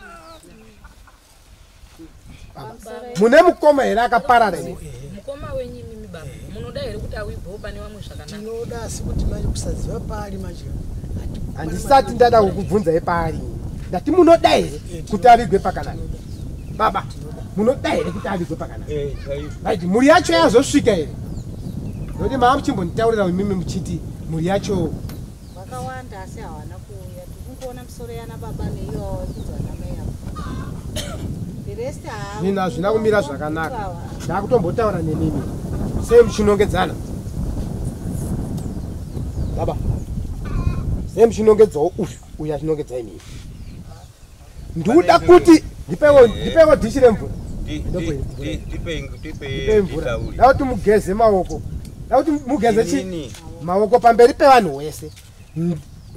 mune mukoma here akaparara here munoda here kuti awibvewo pane vamwe zvakanaka. Tinoda asi kuti manje kusaziva pari manje handisati ndada kukubvunzai paari. Ndati munoda here kuti avigwe pakanaka? Baba munoda here kuti avigwe pakanaka? Right mhuri yacho yazosvika here. Nokuti maa muchimbonditaurira imimi muchiti mhuri yacho. Vakawanda asi havana kuuya. Tikungoona misoro yana baba neiyo kudzwa namai avo the rest havo nini hazvina kumira zvakanaka. Ndaakutombotaura nemimi sei muchinongedzana. Baba sei muchinongedzawo uyu uyu achinongedza imimi ndikuda kuti ndipewo ndipewo dhishi remvura ndipe mvura. Da kuti mugeze maoko. Da kuti mugeze chi maoko pamberi pevanhu wese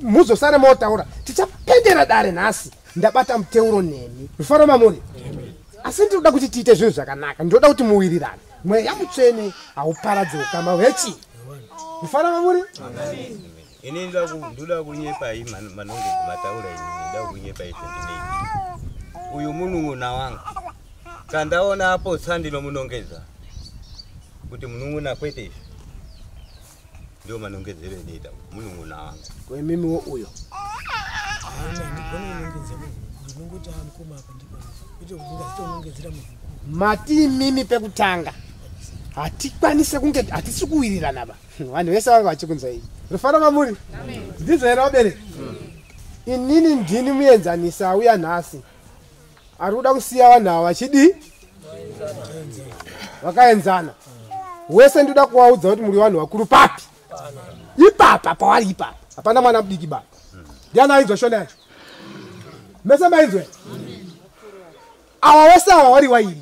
muzosare motaura. Tichapendera dare nhasi. Ndabata muteuro nemi rufaro mamuri. Asi ndinoda kuti tiite zvinhu zvakanaka. Ndinoda kuti muwirirane mweya mutsvene hauparadzi ukama hwechi. Rufaro mamuri ini ndoda ku- ndoda kunyepai man- manongezi mataura ini ndoda kunyepai 29 uyu munun'una wanga. Kandaona apo tsa ndinomunongedza kuti munun'una kwete izvi ndio manongedzero inoita munun'una wanga. Kwemimiwo uyo. Mati mimi pekutanga hatikwanise kunge hatisi kuwirirana ba. Vanhu vese vanga vachikunzwa iyi. Rufaro mamuri ndizvo here vabereki inini ndini muenzanisa auya nhasi. Ari kuda kusiya vanhu ava vachidi? Vakaenzana. Wese ndoda kuvaudza kuti muri vanhu vakuru papi. Ipapa pavari ipapa hapana mwana mudiki baba ndiani ainzwa shona yacho? Mese mainzwa ava vose ava vari wairi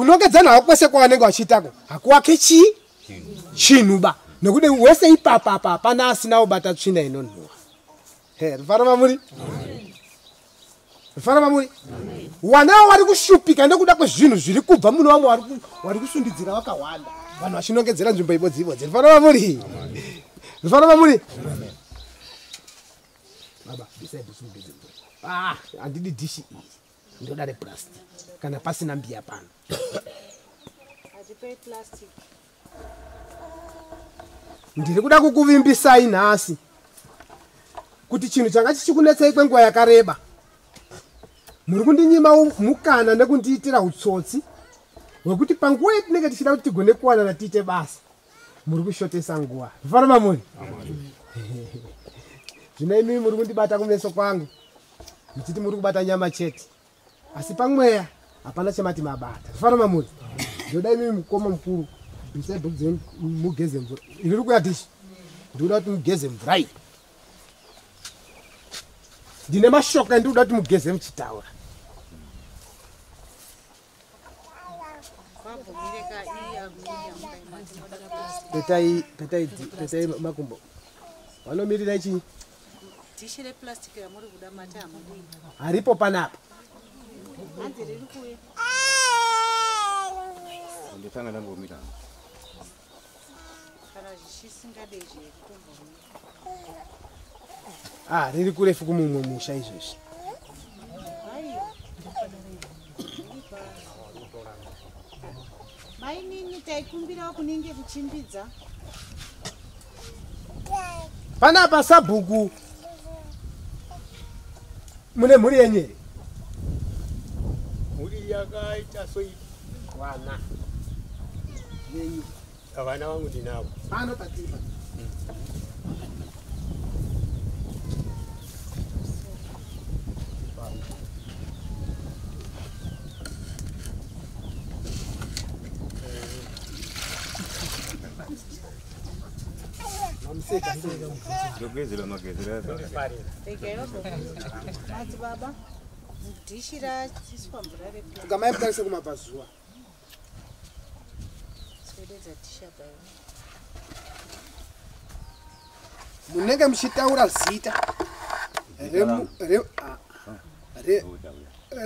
kunongedzana havo kwese kwavanenge vachiitako hakuwake chi? Chinhu ba nekuti wese ipapa apa hapana asina kubata tsvina inonhuwa rifara mamuri rifara mamuri wanavo vari kushupika nekuda kwezvinhu zviri kubva muno vamwe vari ku- vari kusundidzira vakawanda vanhu vachinongedzera nzvimbo ibodzi ibodzi. Rifara mamuri rifara mamuri baba kusungedze mvura. Ah, handidi dhishi iri ndoda replastic kana pasina mbiya pano ndiri kuda kukuvimbisai nhasi kuti chinhu changa chichikunetsei kwenguva yakareba. Muri kundinyima mukana nekundiitira utsotsi hwekuti panguva yetinenge tichida kuti tigone kuwanana tiite basa muri kushotesa nguva. Zvifana mamuri? Zvino imimi muri kundibata kumeso kwangu muchiti muri kubata nyama chete. Asi pamweya hapana chamati mabata. Zvifana mamuri ndoda imimi mukoma mukuru bvisai bhuku dzenu mugeze mvura. Ini ri kuya dhishi ndikuda kuti mugeze mvura iyi. Ndine mashoko endikuda kuti mugeze muchitaura. Petai petai petai makumbo. Vanomirira chii dhishi replastic ramuri kuda mati hamudii haripo panapa hanzi riri kuya nditanga ndambomira kana zvichisingadei zvekutombomira ah riri kurefu kumumwe musha izvezvi mainini taikumbirawo kunenge kuchimbidza? Panapa sabhuku? Mune mhuri yenyu here mhuri yakaita soiti wana. Yenyu vana vangu ndinavo. Pano patiri ndogezera magezero madzi baba dhishi raiswa mvura replastic gamaimukarise kumabvazuva. Swededza dhishi abayo munenge muchitaura zita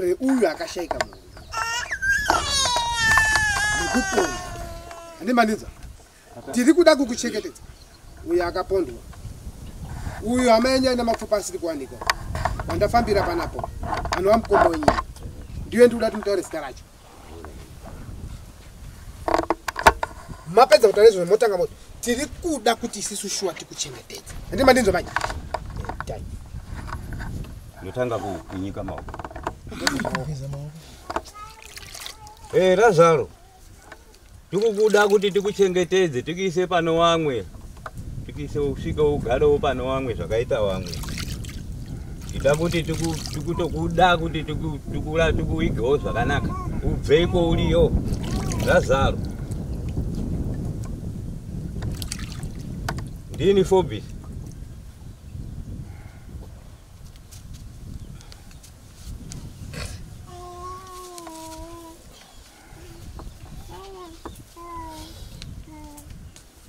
reuyu akashayika munhu. Nekupondwa handimandinza tiri kuda kukuchengetedza. Uyu akapondwa uyu hama yenyu aina mapfupa asiri kuwanikwa. Vandafambira panapo. Vanhu vamukombo wenyika ndiyo ndikuda kuti mutaure zita racho. Mapedza kutaura izvozvo motanga moti tiri kuda kuti isisu shuwa tikuchengetedza handimandinzwa manje tai ndotanga ku- kunyika maoko. Maoko Eh Lazaro. Tikukuda kuti tikuchengetedze, tikuise pano wamwe. Tikuise usvika ugarewo pano wamwe zvakaita wamwe. Ida kuti tiku tikutokuda kuti tikuigewo zvakanaka. Ubveko uriyo. Lazaro. Ndini Forbis.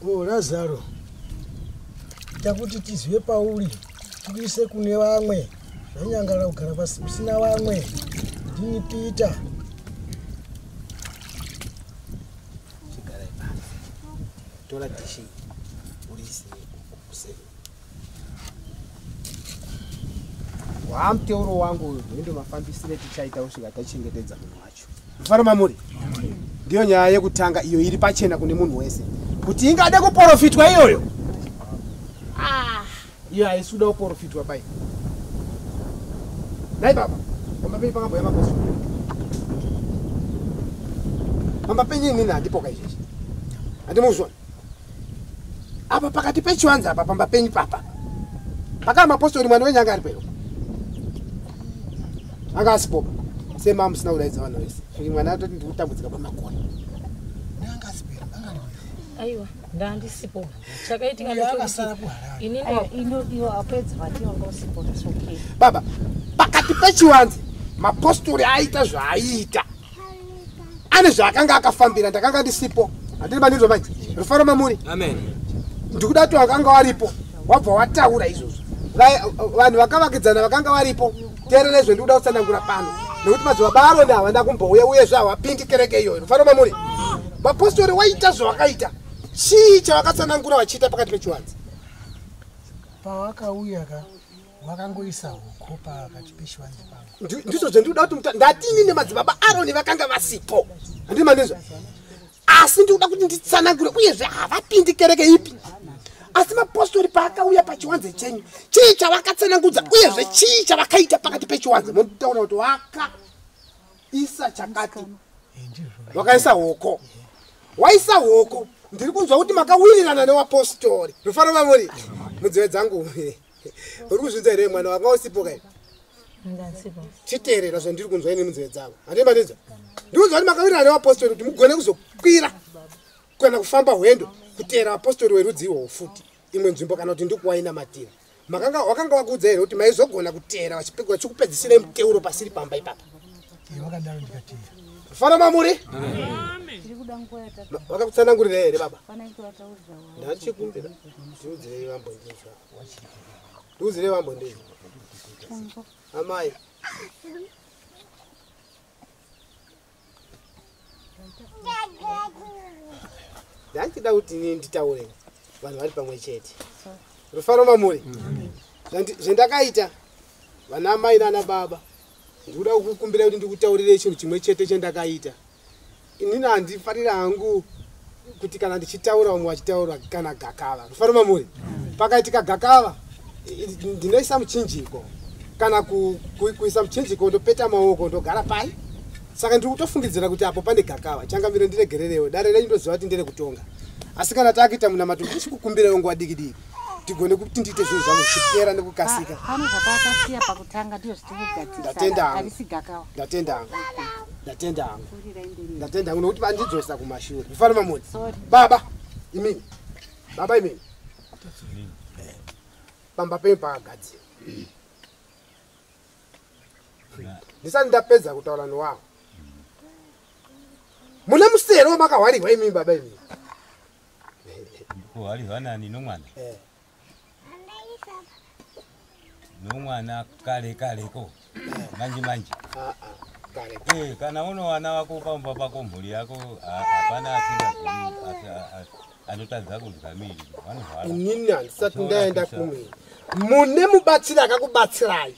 o lazaro takuti tizive pauri tikuise kune vamwe zvanyangara kugara pasi musina vamwe. Ndini peter. Chigarai pasi tora dishi urise kuseri wamuteuro wangu uyu ndo mafambisire tichaita kusvika tachengetedza munhu wacho. Mufaro mamuri. Ndiyo nyaya yekutanga iyo iri pachena kune munhu wese. Kuti ingade kuprofitwa iyoyo iyo haisi kuda kuprofitwa pai nai baba pamba penyu pakamboya makosi pamba penyu inini handipoka izvezvi handimuzvona apa pakati pechiwanza apa pamba penyu papa. Pakaa mapostori mwana wenyu anga ari peyo anga asipopa sema musina kudaidza vanhu vese kuti mwana atoti ndikutambudzika kwamakore aiwa ndandisipo chakaitika Uyo akasara kuharare. ininiiwo apedza vationga usipo baba pakati pechiwanze mapostori aita zvaaita ane zvaakanga akafambira ndakanga ndisipo. Handiri mandinzwa manje rufaro mamuri? Ndikuda kuti wakanga waripo. Wabva wataura izvozvo. Va- vanhu vakavakidzana vakanga varipo teerere zve ndikuda kutsanangura pano. Nekuti madzibaba aronda havana kumbouya uyezve havapindi kereke iyoyo. Rufaro mamuri. Mapostori waita zvawakaita chii chavakatsanangura vachiita pakati pechiwanze. Pawakauya ka wakangoisa huko pakati pechivanze pangu Ndi- ndizvo zvendikuda kuti ndatini nemadzibaba aroni vakanga vasipo. Handii mandizva asi ndikuda kuti nditsanangure uyezve havapindi kereke ipi. Asi mapostori paakauya pachiwanze chenyu chii chavakatsanangudza uyezve chii chavakaita pakati pechiwanze. Monditaura kuti wakaisa chakati. Wakaisa hoko waisa hoko ndiri kunzwa kuti makawirirana newapostori rufaro vamuri mudzive dzangu uri kuzvinza here mwana wanga usipo kai ndasipo. Chiteerera zvandiri kunzwa ini munzeve dzangu. Handii mandinzwa ndikunzwa kuti makawirirana nevapostori kuti mugone kuzokwira kana kufamba hwendo kuteera vapostori werudzi ihwohwo futi imwe nzvimbo kana kuti ndikuwainamatira makanga wakanga wakuudza here kuti maizogona kuteera vachipe- vachikupedzisirei muteuro pasiri pamba ipapa wakadaro ndikatira fana mamuri tiri kuda nguva yatatu Ma- vakakutsanangurira here baba? Ndachikumbira ndiudzirei vambondizva ndiudzirei vambondizva amai. Ndanchida kuti ini nditaure vanhu vari pamwe chete. Rufaro mamuri Zvandi- zvendakaita vana mai nana baba ndikuda kukumbira kuti ndikutaurirei chinhu chimwe chete chendakaita. Inini handifarira hangu kuti kana ndichitaura vamwe vachitaura kana gakava. Rufaro mamuri. Pakaitika gakava ndinoisa muchinjiko. Kana ku- ku- kuisa muchinjiko ndopeta maoko ndogara pai. Saka ndiri kutofungidzira kuti apo pane gakava. Changamiro ndiregererewo. Dare renyu ndoziva kuti ndere kutonga asi kana takuita munamato ndichikukumbirawo nguva diki diki tigone kuti ndiite zvinhu zvangu zvichipera nekukasika. Pane zvataakasiya pakutanga ndiyo zvitiri Ndatenda hangu. ndatenda hangu ndatenda hangu nokuti vandidzosa kumashure. Mufana mamoni. Sorry. baba imini. Baba imini. Pamba penyu pakagadzira ndisati ndapedza kutaura nowavo mune musero wamakahwarirwa imini baba imini kuhwarirwa nani nomwana nomwana kale kaleko manje manje Ah, ah, kare Eh, kana uno wana wako pamba pako mhuri yako ha- hapana asinga anotadza vanorwara inini handisati ndaenda kumwe mune mubatsiri akakubatsirai.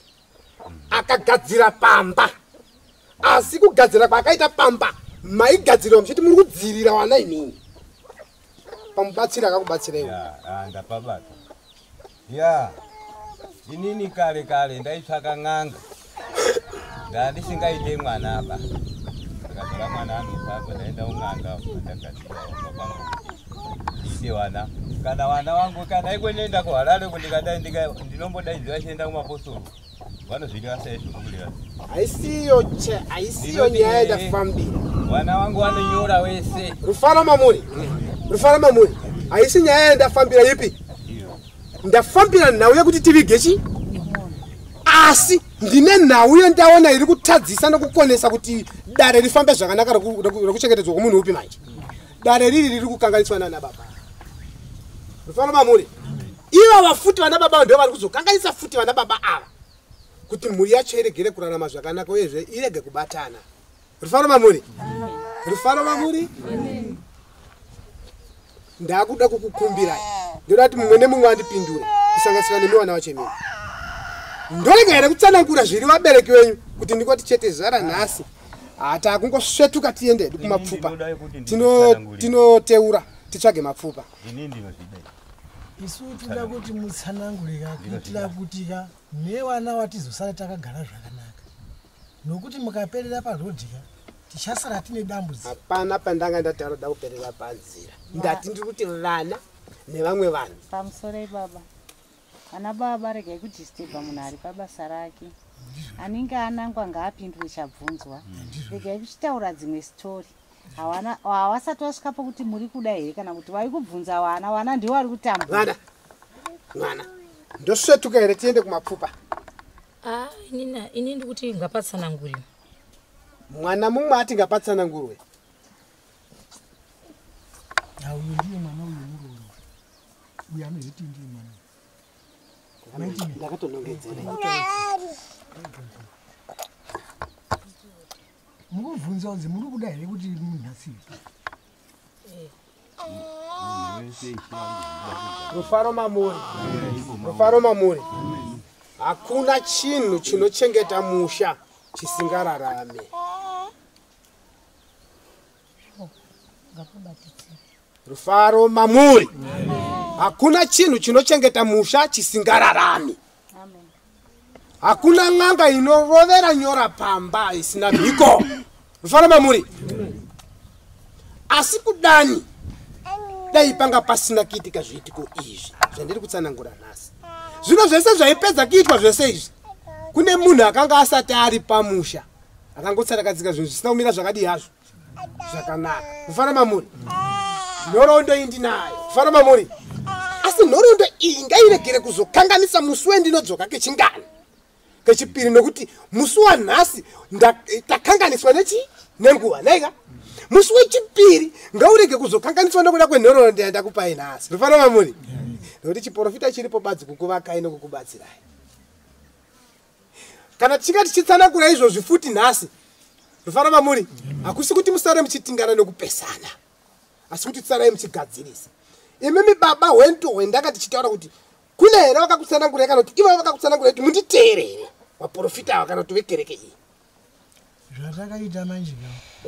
Akagadzira pamba. Asi kugadzira kwaakaita pamba. Maigadzirwa muchiti muri kudzirira wana inini pamubatsiri akakubatsirai ya ndapabata ya inini kale kale ndaitsvaka n'anga. Ndandisingaite mwana apa. Ndakazara mwana anopapa ndaenda un'anga ndakasiaomba pangu ite wana. Kana wana wangu kana ikwe nenda kuharare kundikadai ndinombodaidzira chienda kumapostoro vanozviita sei zvokukulira haisiyo haisiyo nyaya yandafambira wana wangu vanonyora wese. Rufara mamuri rufara mamuri haisi nyaya yandafambira ipi ndafambira nhau yekuti tivige chi asi ndine nhau yandaona iri kutadzisa nekukonesa kuti dare rifambe zvakanaka reku- reku- rekuchengetedzwa kwomunhu upi manje. Dare riri riri kukanganiswa nana baba. Rufara mamuri iva vafuti vana baba ndo vari kuzokanganisa futi vana baba ava kuti mhuri yacho iregere kurarama zvakanaka uyezve irege kubatana. Rufaro mamuri rufaro mamuri ndakuda kukukumbirai ndoda kuti mumwe nemumwe andipindure kusanganisira nemiwana wacho mimi ndorega here kutsanangura zviri vabereki venyu kuti ndikoti chete zara nhasi. Hata akungosvetuka tiende hedu kumapfupa. Tino- tinoteura titsvage mapfupa. Isu toda kuti mutsanangurika kuitira kuti ka nevana watizosara takagara zvakanaka. Nokuti mukaperera parodhika tichasara tine dambudziko. Hapana pandanga ndataura da kuperera panzira. Ndati ndiri kuti vana nevamwe vanhu. Pamusoro ibaba ana baba regai kudhistebha munhu ari pabasa rake. Anenge anangwa ngaapindure chabvunzwa. Regai kuchitaura dzimwe sitori Hawana- havasati vasvika pokuti muri kuda here kana kuti vari kubvunza vana vana ndiwo vari kutambura mwana mwana ndosvetuka here tiende kumapfupa? Ah, inini ini ndikuti ngapatsananguriwa mwana mumwe ati ngapatsanangurwe. Uyu ndiye mwana uyu muroro uyu anoziti ndiye mwana mukubvunza kunzi muri kuda here kuti munhasi rufaro mamuri. Rufaro mamuri. Hakuna chinhu chinochengeta musha chisingararame. Rufaro mamuri hakuna chinhu chinochengeta musha chisingararami. Hakuna n'anga inorovera nyora pamba isina mhiko rufaro mamuri. Asi kudani? Dai panga pasina kuitika zviitiko izvi. Zvandiri kutsanangura nhasi. Zvino zvese zvaipedza kuitwa zvese izvi. Kune munhu akanga asati ari pamusha akangotsarakadzika zvinhu zvisina kumira zvakadii hazvo. Zvakanaka. Rufaro mamuri. Nhoroondo iyi ndinayo rufaro mamuri asi nhoroondo iyi ngairegere kuzokanganisa musi wendinodzoka kechingani kechipiri nokuti musi wanhasi takanganiswa nechi nenguva naika? Musi wechipiri ngaurege kuzokanganiswa nokuda kwenhoroondo yandakupai nhasi rufaro mamuri nokuti chiprofita chiripo badzi kukuvakai nokukubatsirai kana tichinga tichitsanangura izvozvi futi nhasi rufaro mamuri hakusi kuti musare muchitingana nokupesana asi kuti tsarai muchigadzirisa imimi baba hwento hwendanga tichitaura kuti kuna here vakakutsanangurai kana kuti ivo vakakutsanangurai kuti munditeerere vaprofita ava kana kuti vekereke iyi? Zvatakaita manje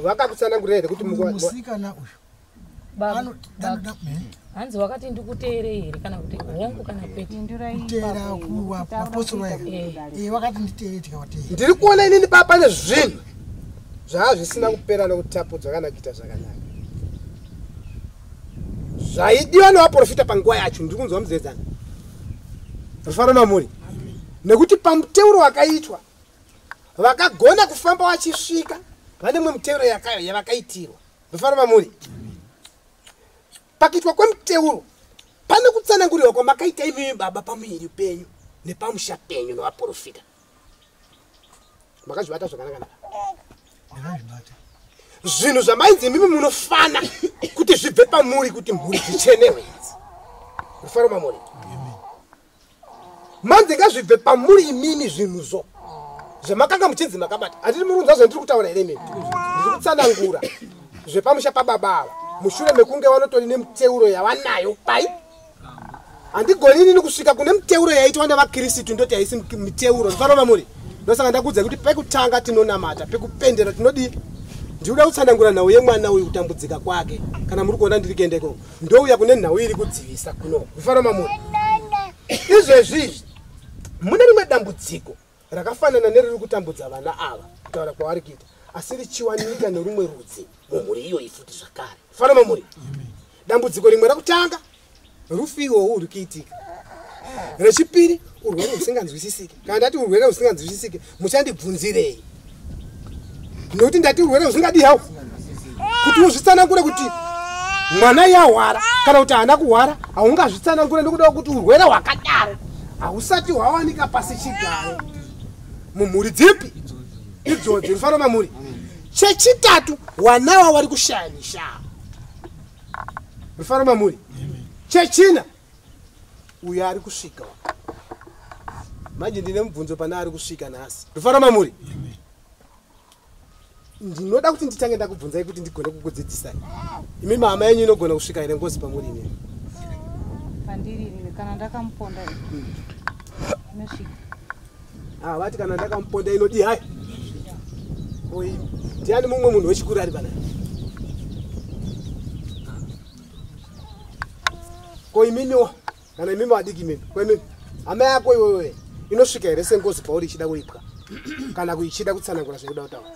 vakakutsanangurai here kuti musikana uyu. Eh? hanzi wakati ndikuteerei here kana kuti hongu kana kwete kuteera kuwa apostolo aya wakati nditeere tikawateera ndiri kuona inini baba nezvinhu. Zvaa zvisina kupera nokutapudzwa kana kuita zvakanaka zvaidiwa nevaprofita panguva yacho ndiri kunzwa mudzedzana rufaro mamuri nekuti pamuteuro wakaitwa vakagona kufamba vachisvika vane mwe muteuro yavakaitirwa. Rufaro mamuri pakuitwa kwemuteuro pane kutsanangurirwa kwamakaita imimi baba pamuviri penyu nepamusha penyu nevaprofita. Makazvibata zvakanaka. Ndakazvibata zvinhu zvamainzi imimi munofana kuti zvibve pamuri kuti mhuri dzichenewe idzi rufaro mamuri. Manzi ngazvibve pamuri imimi zvinhuzvo zvamakanga muchinzi makabata. Handiti muri kunzwa zvandiri kutaura here mimi ndiri kutsanangura. Zvepamusha pababa ava mushure mekunge vanotori nemuteuro yavanayo pai. Handigoni inini kusvika kune muteuro yaitwa nevakristu ndoti haisi miteuro. Ndifaro mamuri ndosaka ndakuudzai kuti pekutanga tinonamata pekupendera tinodii ndikuda kutsanangura nhau yemwana uyu kutambudzika kwake. Kana muri kuona ndiri kuendeko ndouya kune nhau iri kudzivisa kuno. Ndifaro mamuri izvezvizvi mune rimwe dambudziko rakafanana neriri kutambudza vana ava kutaura kwavari kuita asi richiwanika nerumwe rudzi mumhuri iyoyi futi zvakare. Fana mamuri dambudziko rimwe rakutanga rufiwo ruri kuitika. Rechipiri urwere husinganzwisisike kana ndati urwere husinganzwisisike muchandibvunzirei nokuti ndati urwere husingadii hawo. Kuti uzvitsanangure kuti mwana yahwara kana kuti haana kuhwara haungazvitsanangure nekuda kuti urwere hwakadaro. Hausati hwawanika pasi chigare mumhuri dzipi? Idzodzo rifana mamuri chechitatu wanawa vari kushaya mishava rifana mamuri chechina uyo ari kusvika manje ndine mubvunzo pane ari kusvika nhasi. Ndofana mamuri ndinoda kuti nditange ndakubvunzai kuti ndigone kukudzidzisai imi mama yenyu inogona kusvika here ngozi pamuri inini pandiririre kana ndakamuponda inosvika. Ah, vati kana ndakamuponda inodi hai. Oi ndiani mumwe munhu wechikuru ari pana? Ko imimiwo? Kana imimi wadiki imimi? Ko imimi? Hama yako iwewe inosvika here sengozi pauri ichida kuipwa? Kana kuichida kutsanangura zvekuda kutaura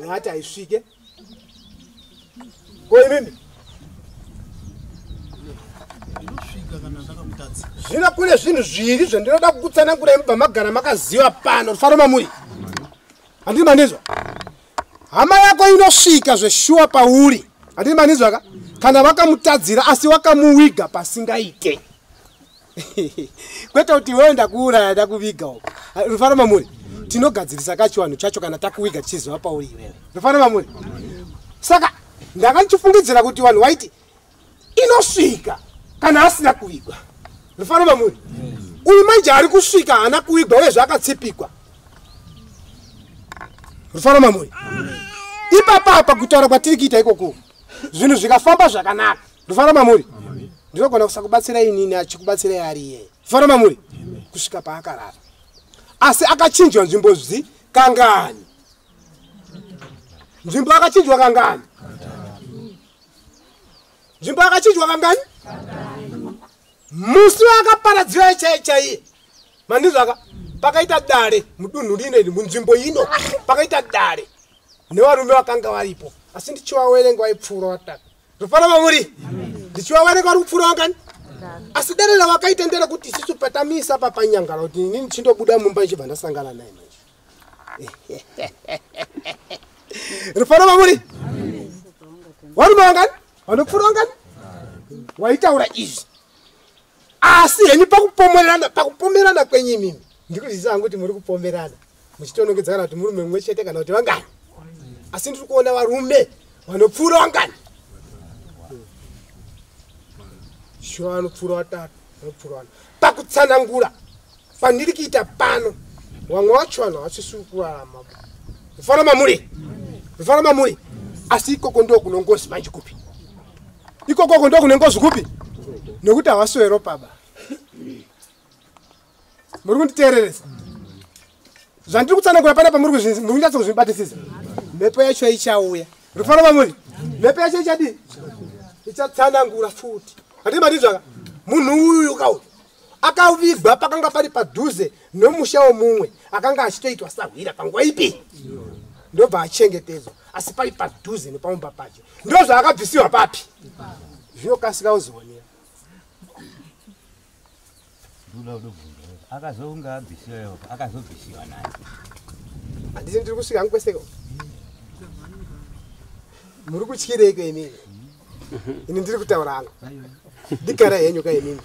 ngati haisvike ko imimi inosvika kana ndakamutadza zvino kune zvinhu zviri zvandinoda kukutsanangura imi pamagara makaziva pano rufaro mamuri. Handiri manizwa? Hama yako inosvika zveshuwa pauri. Handiri manizwa ka? Kana vakamutadzira asi wakamuviga pasingaite. Kwete kuti iwewe ndakuuraya ndakuviga uko rufaro mamuri tinogadzirisa kachiwanhu chacho kana takuviga tichiziva pauri iwewe. Rufaro mamuri saka ndanga ndichifungidzira kuti vanhu waiti inosvika kana asina kuvigwa rufaro mamuri uyu manje ari kusvika haana kuvigwa uyezve akatsipikwa rufaro mamuri ipapapa kutaura kwatiri kuita ikoko zvinhu zvikafamba zvakanaka. Rufaro mamuri ndinogona kusakubatsira inini achikubatsirai ari iyeye rufaro mamuri kusvika paakarara asi akachinjwa nzvimbo zi kangani? Nzvimbo akachinjwa kangani? Nzvimbo akachinjwa kangani? Musi waakaparadzira chaiye. Chaiye mandizvaka pakaita dare. Mudunhu rino iri munzvimbo ino. Pakaita dare. Nevarume vakanga varipo. Asi ndichivawerenga vaipfuura vatatu. Rufana vamuri ndichivawerenga vari kupfuura vangani asi dare ravakaita ndere kuti isusu patamisa pa panyangara kuti inini chindobuda mumba ichibva ndasangana naye manje rufana vamuri varume vangani vanopfuura vangani waitaura izvi. Asi henyu pakupomerana pakupomerana kwenyu imimi ndikuzvisa hangu kuti muri kupomerana. Muchitonongedzana kuti murume mumwe chete kana kuti vangani asi ndiri kuona varume vanopfuura vangani shuwa vanopfuura vatatu vanopfuura vana. Pakutsanangura pandiri kuita pano vamwe vacho vanhu havasisi kurarama rufana mamuri rufana mamuri. Asi ikoko ndo kuno ngozi manje kupi? Ikokoko ndo kune ngozi kupi? Nekuti havasiwero baba muri kunditeereresa. Zvandiri kutsanangura panapa muri kunyatsa kuzvibatisisa mhepo yacho ichauya rufana mamuri mhepo yacho ichadii ichatsanangura futi handii mandizvaka munhu uyu kauyu akavigwa pakanga pari padhuze nomusha womumwe akanga achitoitwa sahwira panguva ipi? Ndobva achengetedzwa asi pari padhuze nepamumba pacho ndo zvaakabvisiwa papi. Zvinokasika kuzionera ndula udobvunza akazonga abvisiwa akazobvisiwa naye handisi ndiri kusvika hangu kweseko muri kutyireiko imimi ini? Ndiri kutaura hangu dikara henyu ka imimi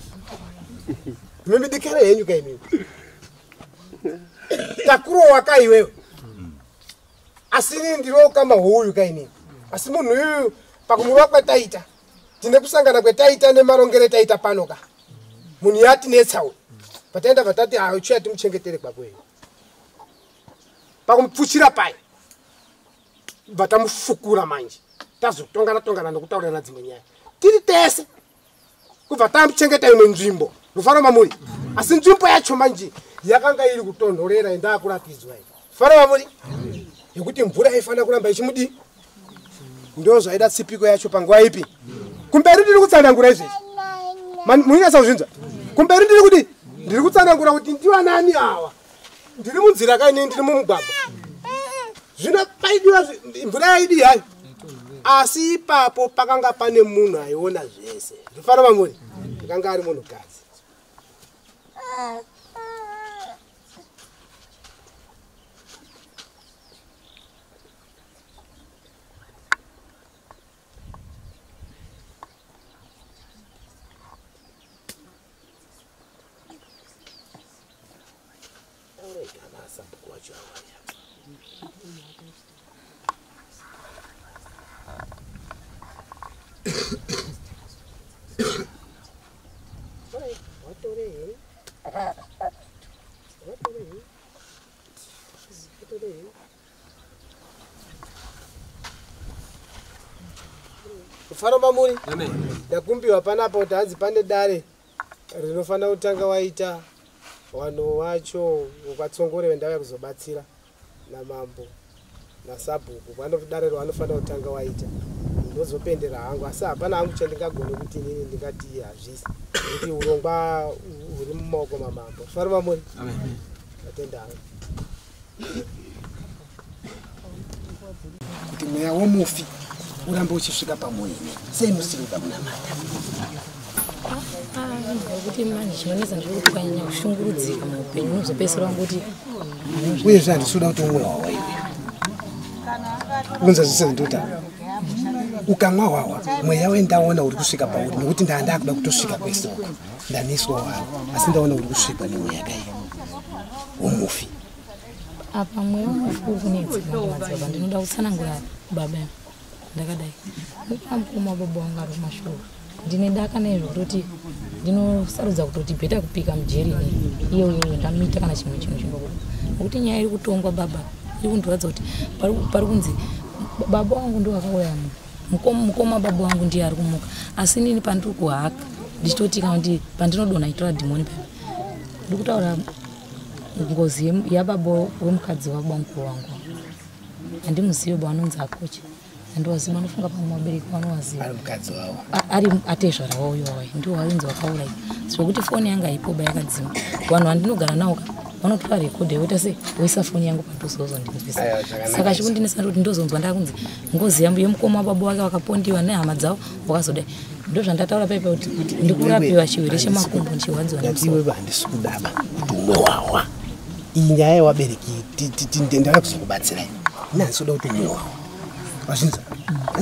imimi dikara henyu ka imimi takurowa ka iwewe. Asi inini ndiriokama huyu ka inini asi munhu uyuyu pakumuva kwetaita tine kusangana kwetaita nemarongero etaita pano ka. Munhu yatinetsa uyu pataenda vatati hayo chiya timuchengetere kwakweyo pakumupfuchira paya bva tamufukura manje. Tazotongana tongana nokutaurirana dzimwe nyaya. Tiri tese kubva tamuchengeta imwe nzvimbo rufaro mamuri. Asi nzvimbo yacho manje yakanga iri kutonhorera indaakuratidzwa i faro mamuri yekuti mvura aifanira kuramba ichimudi ndo zvaida tsipiko yacho panguva ipi. Kumberi ndiri kutsanangura izvezvi. Munyasa kuzvinzwa kumberi ndiri kuti ndiri kutsanangura kuti ndivanani ava ndiri munzira kaini ndiri mumugwagwa. Zvino paidiwa mvura yaidi hayo asi ipapo pakanga pane munhu aiona zvese. Ndifana vamuri akanga ari munhukadzi ufaromba muri ndakumbiwa panapa kuti hanzi pane dare rinofanira kutanga waita wanhu wacho ukatsongorewe ndauya kuzobatsira namambo nasabhuku. Pane dare rawanofanira kutanga waita. Ndozopendera hangu asi hapana hangu chandingagone kuti inini ndingati hazvisi. Nekuti urongwa huri mumaoko mamambo. Faroma muri atenda hangu. Kuti mweya womufi urambe uchisvika pamuini sei musiri kuda kunamata kuti manje chinonetsa ndiri kukanyanya kushungurudzika muupenyu unozopedzisira wanguti uyezve handisi kuda kuti umwe hwawa iwe. Unza zvise ndotama ukamwa hwawa mweya wendaona uri kusvika pauri nokuti ndaa ndakuda kutosvika kwese uko ndaneswa wavo asi ndaona uri kusvikwa nemweya kai womufi. Apa mweya womufi uri kunetsa ndinoda kutsanangura baba ndakadai ndinamukoma baba wangu ari kumashure ndine daka naizvo kutoti ndinosarudza kutoti bheta kupika mujeri iyo iyoyo ndamuita kana chimwe chinhu chinokuda nokuti nyaya iri kutongwa baba iri kundiradza kuti pari- kunzi baba wangu ndo akauya mu mukoma baba wangu ndiye ari kumuka. Asi nini pandiri kuhaka ndichitoti kana kuti pandinodonha itora dhimoni pepe ndiri kutaura ngozi yababa wemukadzi wababa mukuru wangu. Handimuzivi baanonzi akocha handiwazivi vanofunga pamwe vabereki vanowaziva ari mukadzi wavo ari atezvara wauyo wai ndiwo wainzi wakaurayi zvokuti foni yangu haipoba yakadzima vanhu vandinogara navo ka vanotora rekodhi yoita se woisa foni yangu padhuzozondinzwisa Aya, zvakanaka. Saka chikundinesa ndoti ndozonzwa ndakunzi ngozi yambo yemukoma wababa wake vakapondiwa nehama dzavo wakazodai. Ndo zvandataura paipa kuti ndikurapiwa chirwere chemakumbo ndichirwadziwa nemusoro handisi kudaba kuti umwe hwawa iyi nyaya yevabereki ndauya kuzokubatsirai ine handisi kuda kuti umwe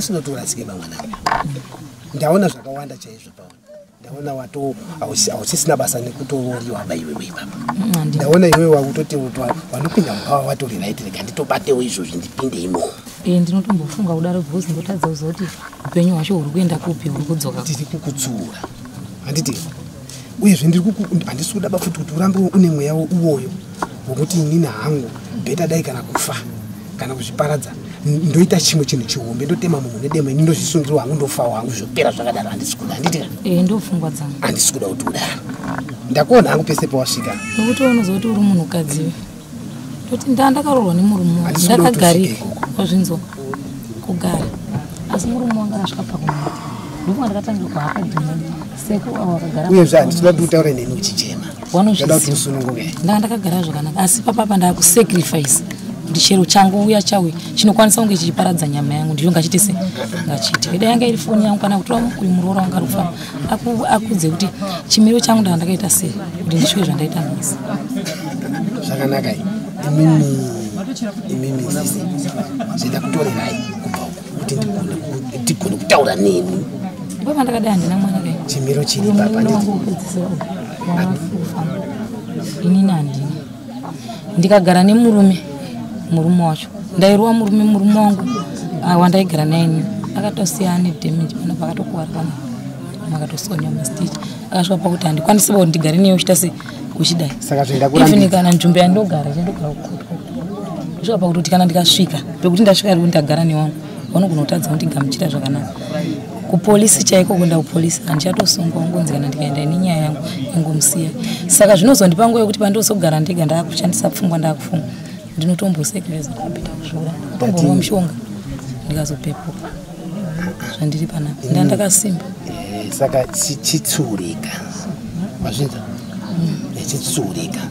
kuda kuti urasike bamwananga ndaona zvakawanda chaizvo pauri. Ndaona wato hausi- hausisina basa nekutoriwa baiwewe baba ndaona iwewe wakutoti wanopinda mukava watori right rega nditobatewo izvozvi ndipinde imomo e ndinotombofunga kudaro bhozi ndotadza kuziva kuti upenyu hwacho huri kuenda kupi huri kudzoka ndiri kukutsura. Handiti uyezve handisi kudaba futi kuti urambe une mweya uwoyo wokuti inini hangu bheta dai kana kufa kana kuzviparadza ndoita chimwe chinhu chihombe ndotema munhu nedema ini ndozvisungirwa hangu ndofawo hangu zvopera zvakadaro handisi kuda handiti e ndopfungwa dzangu. Handisi kuda kuti udaro ndakuona hangu pese pawasvika. Nokuti unoziva kuti uri munhukadziwe toti ndaa ndakaroorwa nemurume wangu. Ndakagarika wazvinzwa kugara. Asi murume wangu akasvika pakumata ndofunga ndakatangira kuhaka dhimoni seko avo vakagara uyezve handisi kuda kuti utaure neni uchichema wanozviziva ndaa ndakagara zvakanaka. Asi papapa ndakusacrifice kuti chero changu uya chauya chinokwanisa kunge chichiparadza nyama yangu. Ndizvo ngachiti se ngachiti ida yanga iri foni yangu kana kutora uyu muroora wanga rufa akudze kuti chimiro changu ndaa ndakaita sei kuti ndisvike zvandaita nhasi zvakanaka imimi imimi zise zvindakutorerai kubva uku kuti ndigone ndigone kutaura neni. Papa ndakadai handina mwana kai chimiro chiri Uyu papa murume wangu wokupedzisira uyu wakafa inini handina. Ndikagara nemurume murume wacho. Ndairowa murume murume wangu ah, wandaigara naye nini akatosiyana nedhemeji pana pakatokuwara pana makatosonya mastich akasvika pakuti handikwanisi kuti ndigare neyo uchita se uchidai. Saka zvindakurambidza kana nzvimbo yandogara chandogara kukotwa kusvika pakuti kuti kana ndikasvika pekuti ndasvika ri ndagara newangu vanogona kutadza kuti ngamuchita zvakanaka. Kupolisi chaiko kuenda kupolisi? Handichatosungwa ngonzi kana ndikaenda nenyaya yangu yangomusiya saka zvinozondipa nguva yekuti pandozogara ndega ndaakushandisa pfungwa ndaakufunga ndinotombosekereza ndikapinda kuzvura kutomborwa mushonga ndikazopepuka. Zvandiri panapa. Ndaa ndakasimba. Eh, saka chi- chitsurika. Mazvinza? Chitsurika.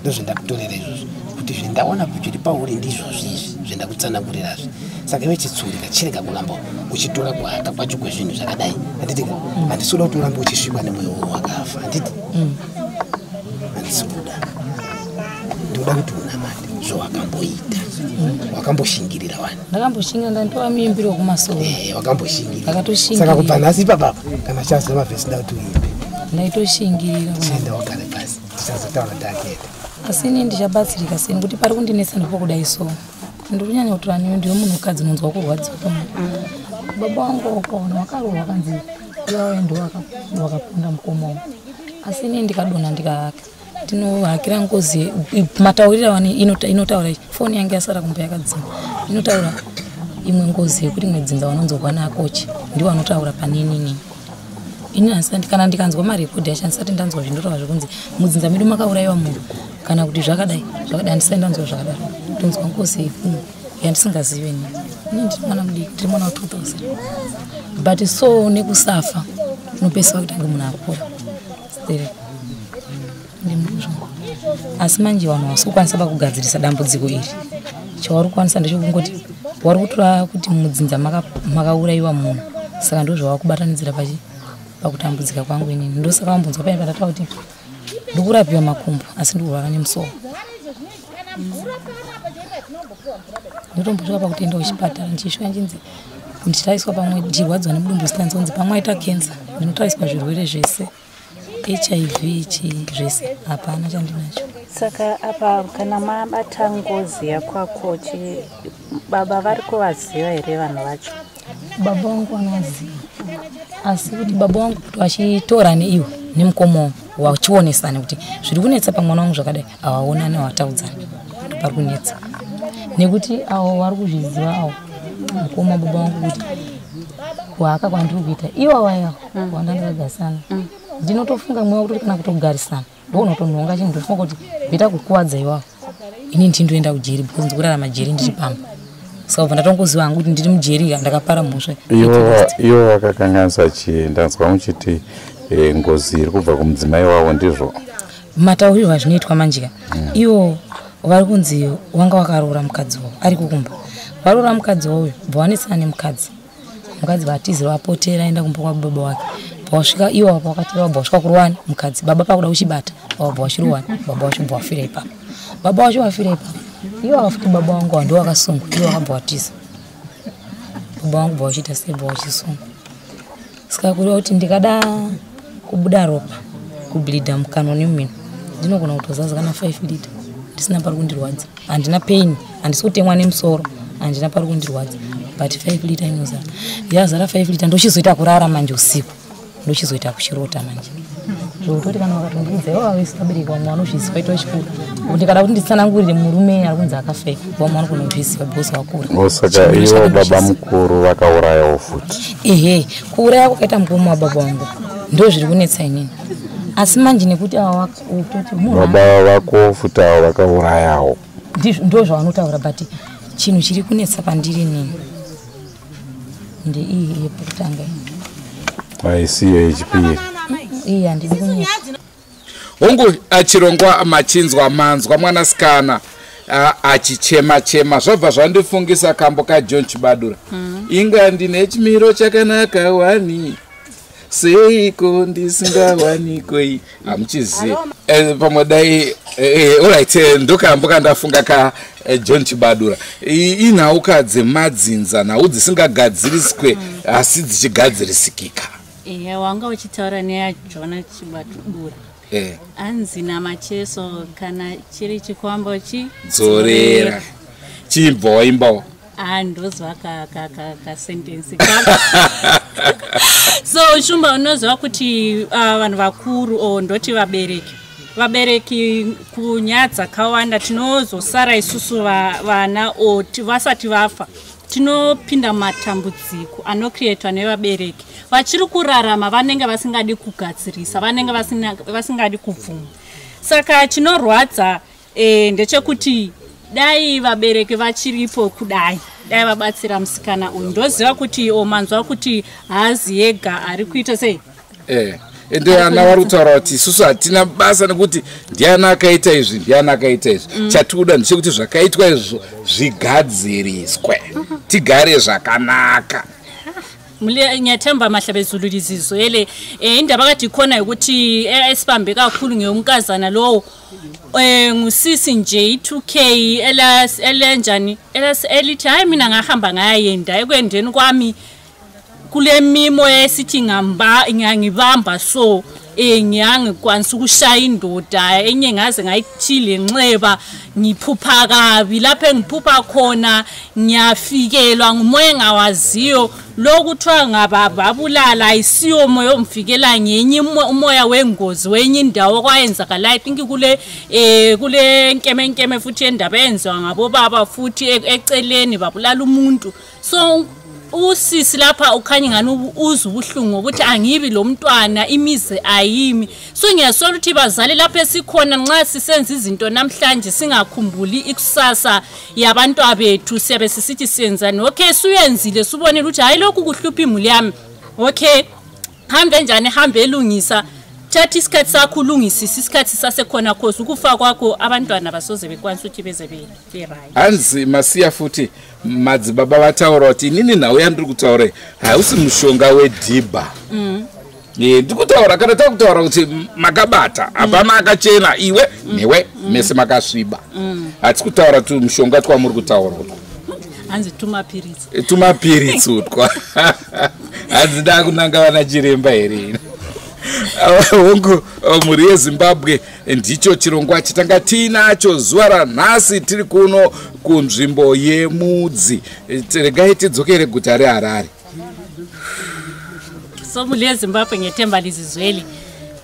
Ndozvendakutorera izvozvo. Kuti zvendaona zviri pauri ndizvo zvizvi zvendakutsanangurirazvi saka iwe chitsurika chirega kuramba uchitora kuhaka kwacho kwezvinhu zvakadai. Handiti handisi kuda kuti urambe uchisvikwa nemwoyo wowo wakafa. Handiti handisi kuda ndikuda kuti unamate zvawakamboita wakamboshingirira wani ndakamboshingira ndanditova muimbiri wekumasoro Eh, wakamboshingirira. Ndakatoshingirira saka kubva nhasi ipapapa kana chaziva mavhesi nda kuti uimbe ndaitoshingirira chienda wagare pasi tichazotaura takuenda asi ini ndichabatsirika sei nekuti pari kundinesa ndipo kudai so ndiri kunyanya kutora niwe ndiri munhukadzi unonzwa kurwadziwa kwemunhu baba wangu wakaona wakarohwa kanzi iwawe ndo waka- wakapunda mukoma wangu asi ini ndikadonha ndikahaka tinohakira ngozi matauriro inota- inotaura foni yange yasara kumba yakadzima inotaura imwe ngozi yekuti imwe dzinza wanonzorwa nakochi ndiwo anotaura pane inini ini handisati kana ndikanzwa marekodhi acho handisati ndanzwa zvindotaura zvekunzi mudzinza medu makaurayiwa munhu kana kuti zvakadai zvakadai handisati ndanzwa zvakadaro. Ndonzwa ngozi yekumwe yandisingazive ini. Ini ndiri mwana mudiki ndiri mwana wa2000 but so nekusafa unopedzisa kuti ange munhu akura Ndimuzvo asi manje vanhu havasi kukwanisa pakugadzirisa dambudziko iri. Chavari kukwanisa ndechokungoti vari kutora kuti mudzinza maka- makaurayiwa munhu. Saka ndo zvava kubatanidzira pakutambudzika kwangu inini. Ndosaka vambonzwa paini patataura kuti ndikurapiwa makumbo asi ndikurwara nemusoro ndotombosvika pakuti enda kuchipatara ndichisvika nchinzi ndichitariswa pamwe ndichirwadziwa nemudumbu zita nzonzi pamwe aita kenza ndinotariswa zvirwere zvese hiv chi zvese hapana chandinacho. Saka apa kana mabata ngozi yakwakochi baba vari kuvaziva here vanhu vacho? Baba wangu anoziva asi kuti baba wangu kuti vachitora neiwo nemukoma wachionesana kuti zviri kunetsa pamwana wangu zvakadai havaonani hawataudzani kuti pari kunetsa. Nekuti avo vari kuzviziva avo mukoma baba wangu kuti kuhaka kwandiri kuita iwa waya wandandagarisana ndinotofunga mweya kuti kana kutogarisana ndounotonhonga chinhu ndofunga kuti bvita kukuwadza iwavo ini ndindoenda kujeri because ndikurarama jeri ndiri pamba saka ubva ndatongoziva hangu kuti ndiri mujeri ndakapara mhosva. Ivo vakakanganisa chii ndanzwa muchiti eh, ngozi iri kubva kumudzimai wavo ndizvo. Mataurirwo azvinoitwa manjika ivo vari kunzi wanga wakaroora mukadzi wavo ari kukumba. Varoora mukadzi wauyo bva wanetsana nemukadzi. Mukadzi vatizira vapotera aenda kumba kwababa wake pawasvika ivo apa wakatera wabva wasvika kuruwani mukadzi baba pakuda kuchibata wabva wachiruwani baba wacho bva wafira ipapo baba wacho wafira ipapo ivo akafuti baba wangu wando wakasungwa ivo wakabva watiza baba wangu bva wachiita sei bva wachisungwa saka kureva kuti ndikada kubuda ropa kubhilidha mukanwa nemumino ndinogona kutozaza kana 5 lita ndisina pari kundirwadza handina pain handisi kutemwa nemusoro handina pari kundirwadza but 5 lita inozara yazara 5 lita ndochizoita kurara manje usiku ndochizoita kuchirota manje zvokutoti kana vakatondidza ivo vaisikabereka vamwe vanozviziva ita chikuru. Ndikada kuti nditsanangurire murume ari kunzi akafeka vamwe vanogona kuzviziva bhosi wakura. Osaka ivo baba mukuru vakaurayawo futi. Ehe kuuraya kwakaita mukoma wababa wangu. Ndo zviri kunetsa inini. Asi manje nekuti ava utoti munhu baba vako futi avo vakaurayawo. Ndo zvavanotaura but chinhu chiri kunetsa pandiri nini ndeiyi yepekutanga haisiyo yechipiri iyi handidi kunyetsa hongu achirongwa machinzwa manzwa mwanasikana a- achichema chema zvabva zvandifungisa kambo kajohn chibadura inga ndine chimiro chakanaka wani? Seiko ndisingawanikoi hamuchizivi Eh, pamwe dai orit ndokambo kandafunga kajohn chibadura inhauka dzemadzinza nhau dzisingagadziriswe asi dzichigadzirisika eya wanga uchitaura neyajona chibadura Eh, anzi namacheso kana chiri chikwambo chi? Dzorera. Chimbwa waimbawo handozwa kasentensi so shumba unoziva kuti uh, vanhu vakuru o ndoti vabereki. Vabereki kunyaya dzakawanda tinozosara isusu va- vana o ti- vasati vafa tinopinda mumatambudziko anokrietwa nevabereki. Vachiri kurarama vanenge vasingadi kugadzirisa vanenge vasingadi kubvuma. Saka chinorwadza e, ndechekuti dai vabereki vachiripo kudai. Dai vabatsira musikana uyu. Ndoziva kuti omanzwa kuti haazi yega ari kuita sei? Eh, ende ana vari kutaura kuti isusu hatina basa nekuti ndiani akaita izvi ndiani akaita izvi Mm. chatikuda ndechekuti zvakaitwa izvo zvigadziriswe tigare zvakanaka. Ngiyathemba mahlabezulu lizizo. Ele eh indaba kade ikhona ukuthi eh, esibambe kakhulu ngeyomkazana lowo eh ngusisi nje i2K ela elenjani elithi hayi mina ngahamba ngayenda ekwendeni kwami. Kule mimo esithi ngamba ngiyangibamba so um ngiyangikwanisa ukushaya indoda enye ngaze ngayithile nxeba ngiphupha kabi. Lapho engiphupha khona ngiyafikelwa ngumoya engawaziyo. Lo kuthiwa ngaba babulala ayisiyo moya omfikela ngenye umo- umoya wengozi wenye indawo kwayenzakalayo i think kule um kule nkemenkeme futhi endaba eyenziwa ngabobaba futhi e- eceleni babulala umuntu. So usisi lapha ukhanya ingani ubu- uzwa ubuhlungu ngokuthi angibi lo mntwana imize ayimi. So ngiyasola ukuthi bazali lapho esikhona nxa sisenza izinto namhlanje singakhumbuli ikusasa yabantwa bethu siyabe sisithi siyenzani? Okay suyenzile subonile ukuthi hayi lokhu kuhlupha imuli yami. Okay hambe njani? Hambe elungisa. Thatha isikhathi sakho ulungisise isikhathi sisasekhona khosi ukufa kwakho abantwana basoze bekwanisa ukuthi beze be- be-right. Hanzi masiya futi madzibaba vataura kuti inini nhau yandiri kutaura hausi mushonga wedhibha. Mm. Ndiri kutaura kana takutaura kuti makabata hapana akachena iwe newe mese makasviba. Mm. hatisi kutaura kuti mushonga twamuri kutaura utwa hanzi tumapiritsi tumapiritsi utwa hanzi ndaa kunanga vana chiremba here hongu mhuri yezimbabwe ndicho chirongwa chitanga tiinacho zuva ranhasi tiri kuno kunzvimbo yemudzi. Eh, regai tidzokere guta reharare so muli yezimbabwe ngetemba lizizweli.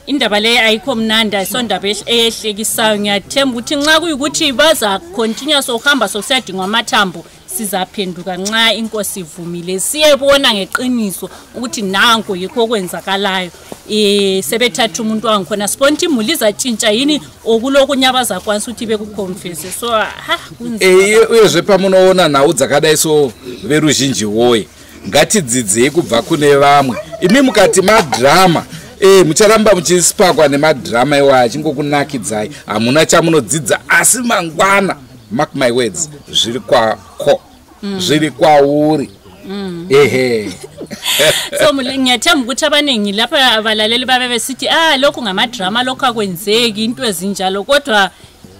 Indaba leyo ayikho mnandi ayisondaba ehle- eyehlekisayo ngiyathemba ukuthi nxa kuyukuthi baza continue sokuhamba sokusiyadingwa amathambo sizaphenduka nxa inkosi ivumile. Siyebona ngeqiniso ukuthi nanko yikho okwenzakalayo. Um sebethatha umuntu wangikhona. Sibona ukuthi imuli izatshintsha yini? Okulokunye abazakwanisa ukuthi bekukhomfese so ha Eh, uyezve pamunoona nhau dzakadai so veruzhinji woye. Ngatidzidzei kubva kune vamwe. Imi mukati madhirama e mucharamba muchisipakwa nemadhirama iwayo achingokunakidzai hamuna chamunodzidza asi mangwana mark my words zviri kwako zviri kwauri Mm. ehe. So ngiyathemba ukuthi abaningi lapha abalaleli babe besithi ah lokhu ngamadrama lokhu akwenzeki into ezinjalo. Kodwa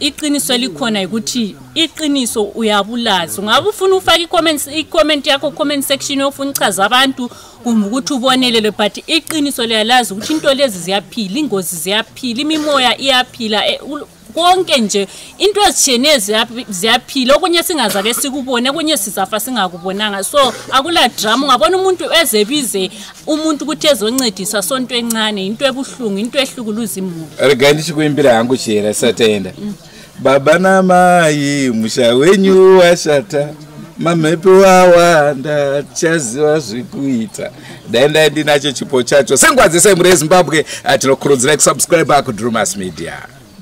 iqiniso elikhona ukuthi iqiniso uyabulaza ungabe ufuna ufake i-comments- i-comment yakho comment section ofuna uchaza abantu kumbe ukuthi ubonelele but iqiniso liyalazi ukuthi into lezi ziyaphila ingozi ziyaphila imimoya iyaphila ul- konke nje into ezitshiyeneyo ziyaphi- ziyaphila. Okunye singazake sikubone okunye sizafa singakubonanga. So akula drama. Ungabona umuntu ezebize umuntu ukuthi ezoncedisa sonto encane into ebuhlungu into ehlukuluza imuli. Regai ndichikuimbira hangu chera sataenda baba namai musha wenyu washata mamhepo wawanda tichaziva zvekuita dai ndai ndinacho chipo chacho senguva dzese muri yezimbabwe tinokurudzirai kusubscribe kudrumas media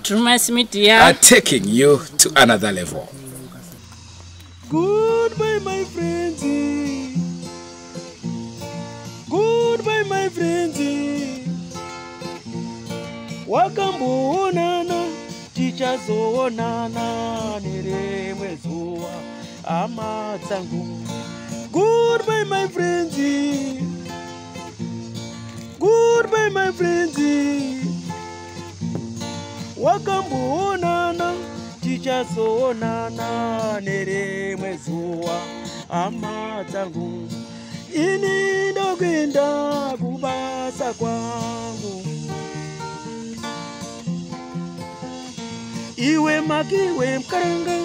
drumas media are taking you to another level Goodbye, my friends. Goodbye, my friends. Wakamboonana, tichazoonana nerimwe zuva, hama dzangu. Goodbye, my friends. Goodbye, my friends. Wakamboonana, tichazoonana nerimwe zuva hama dzangu ini ndokuenda kubasa kwangu. Iwe makiwe mkaranga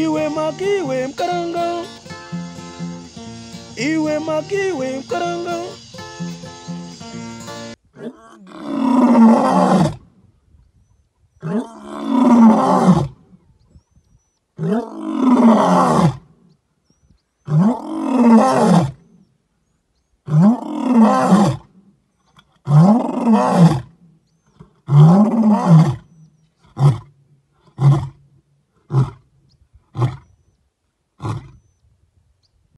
Iwe makiwe mkarango. Iwe makiwe mkarango. Oh,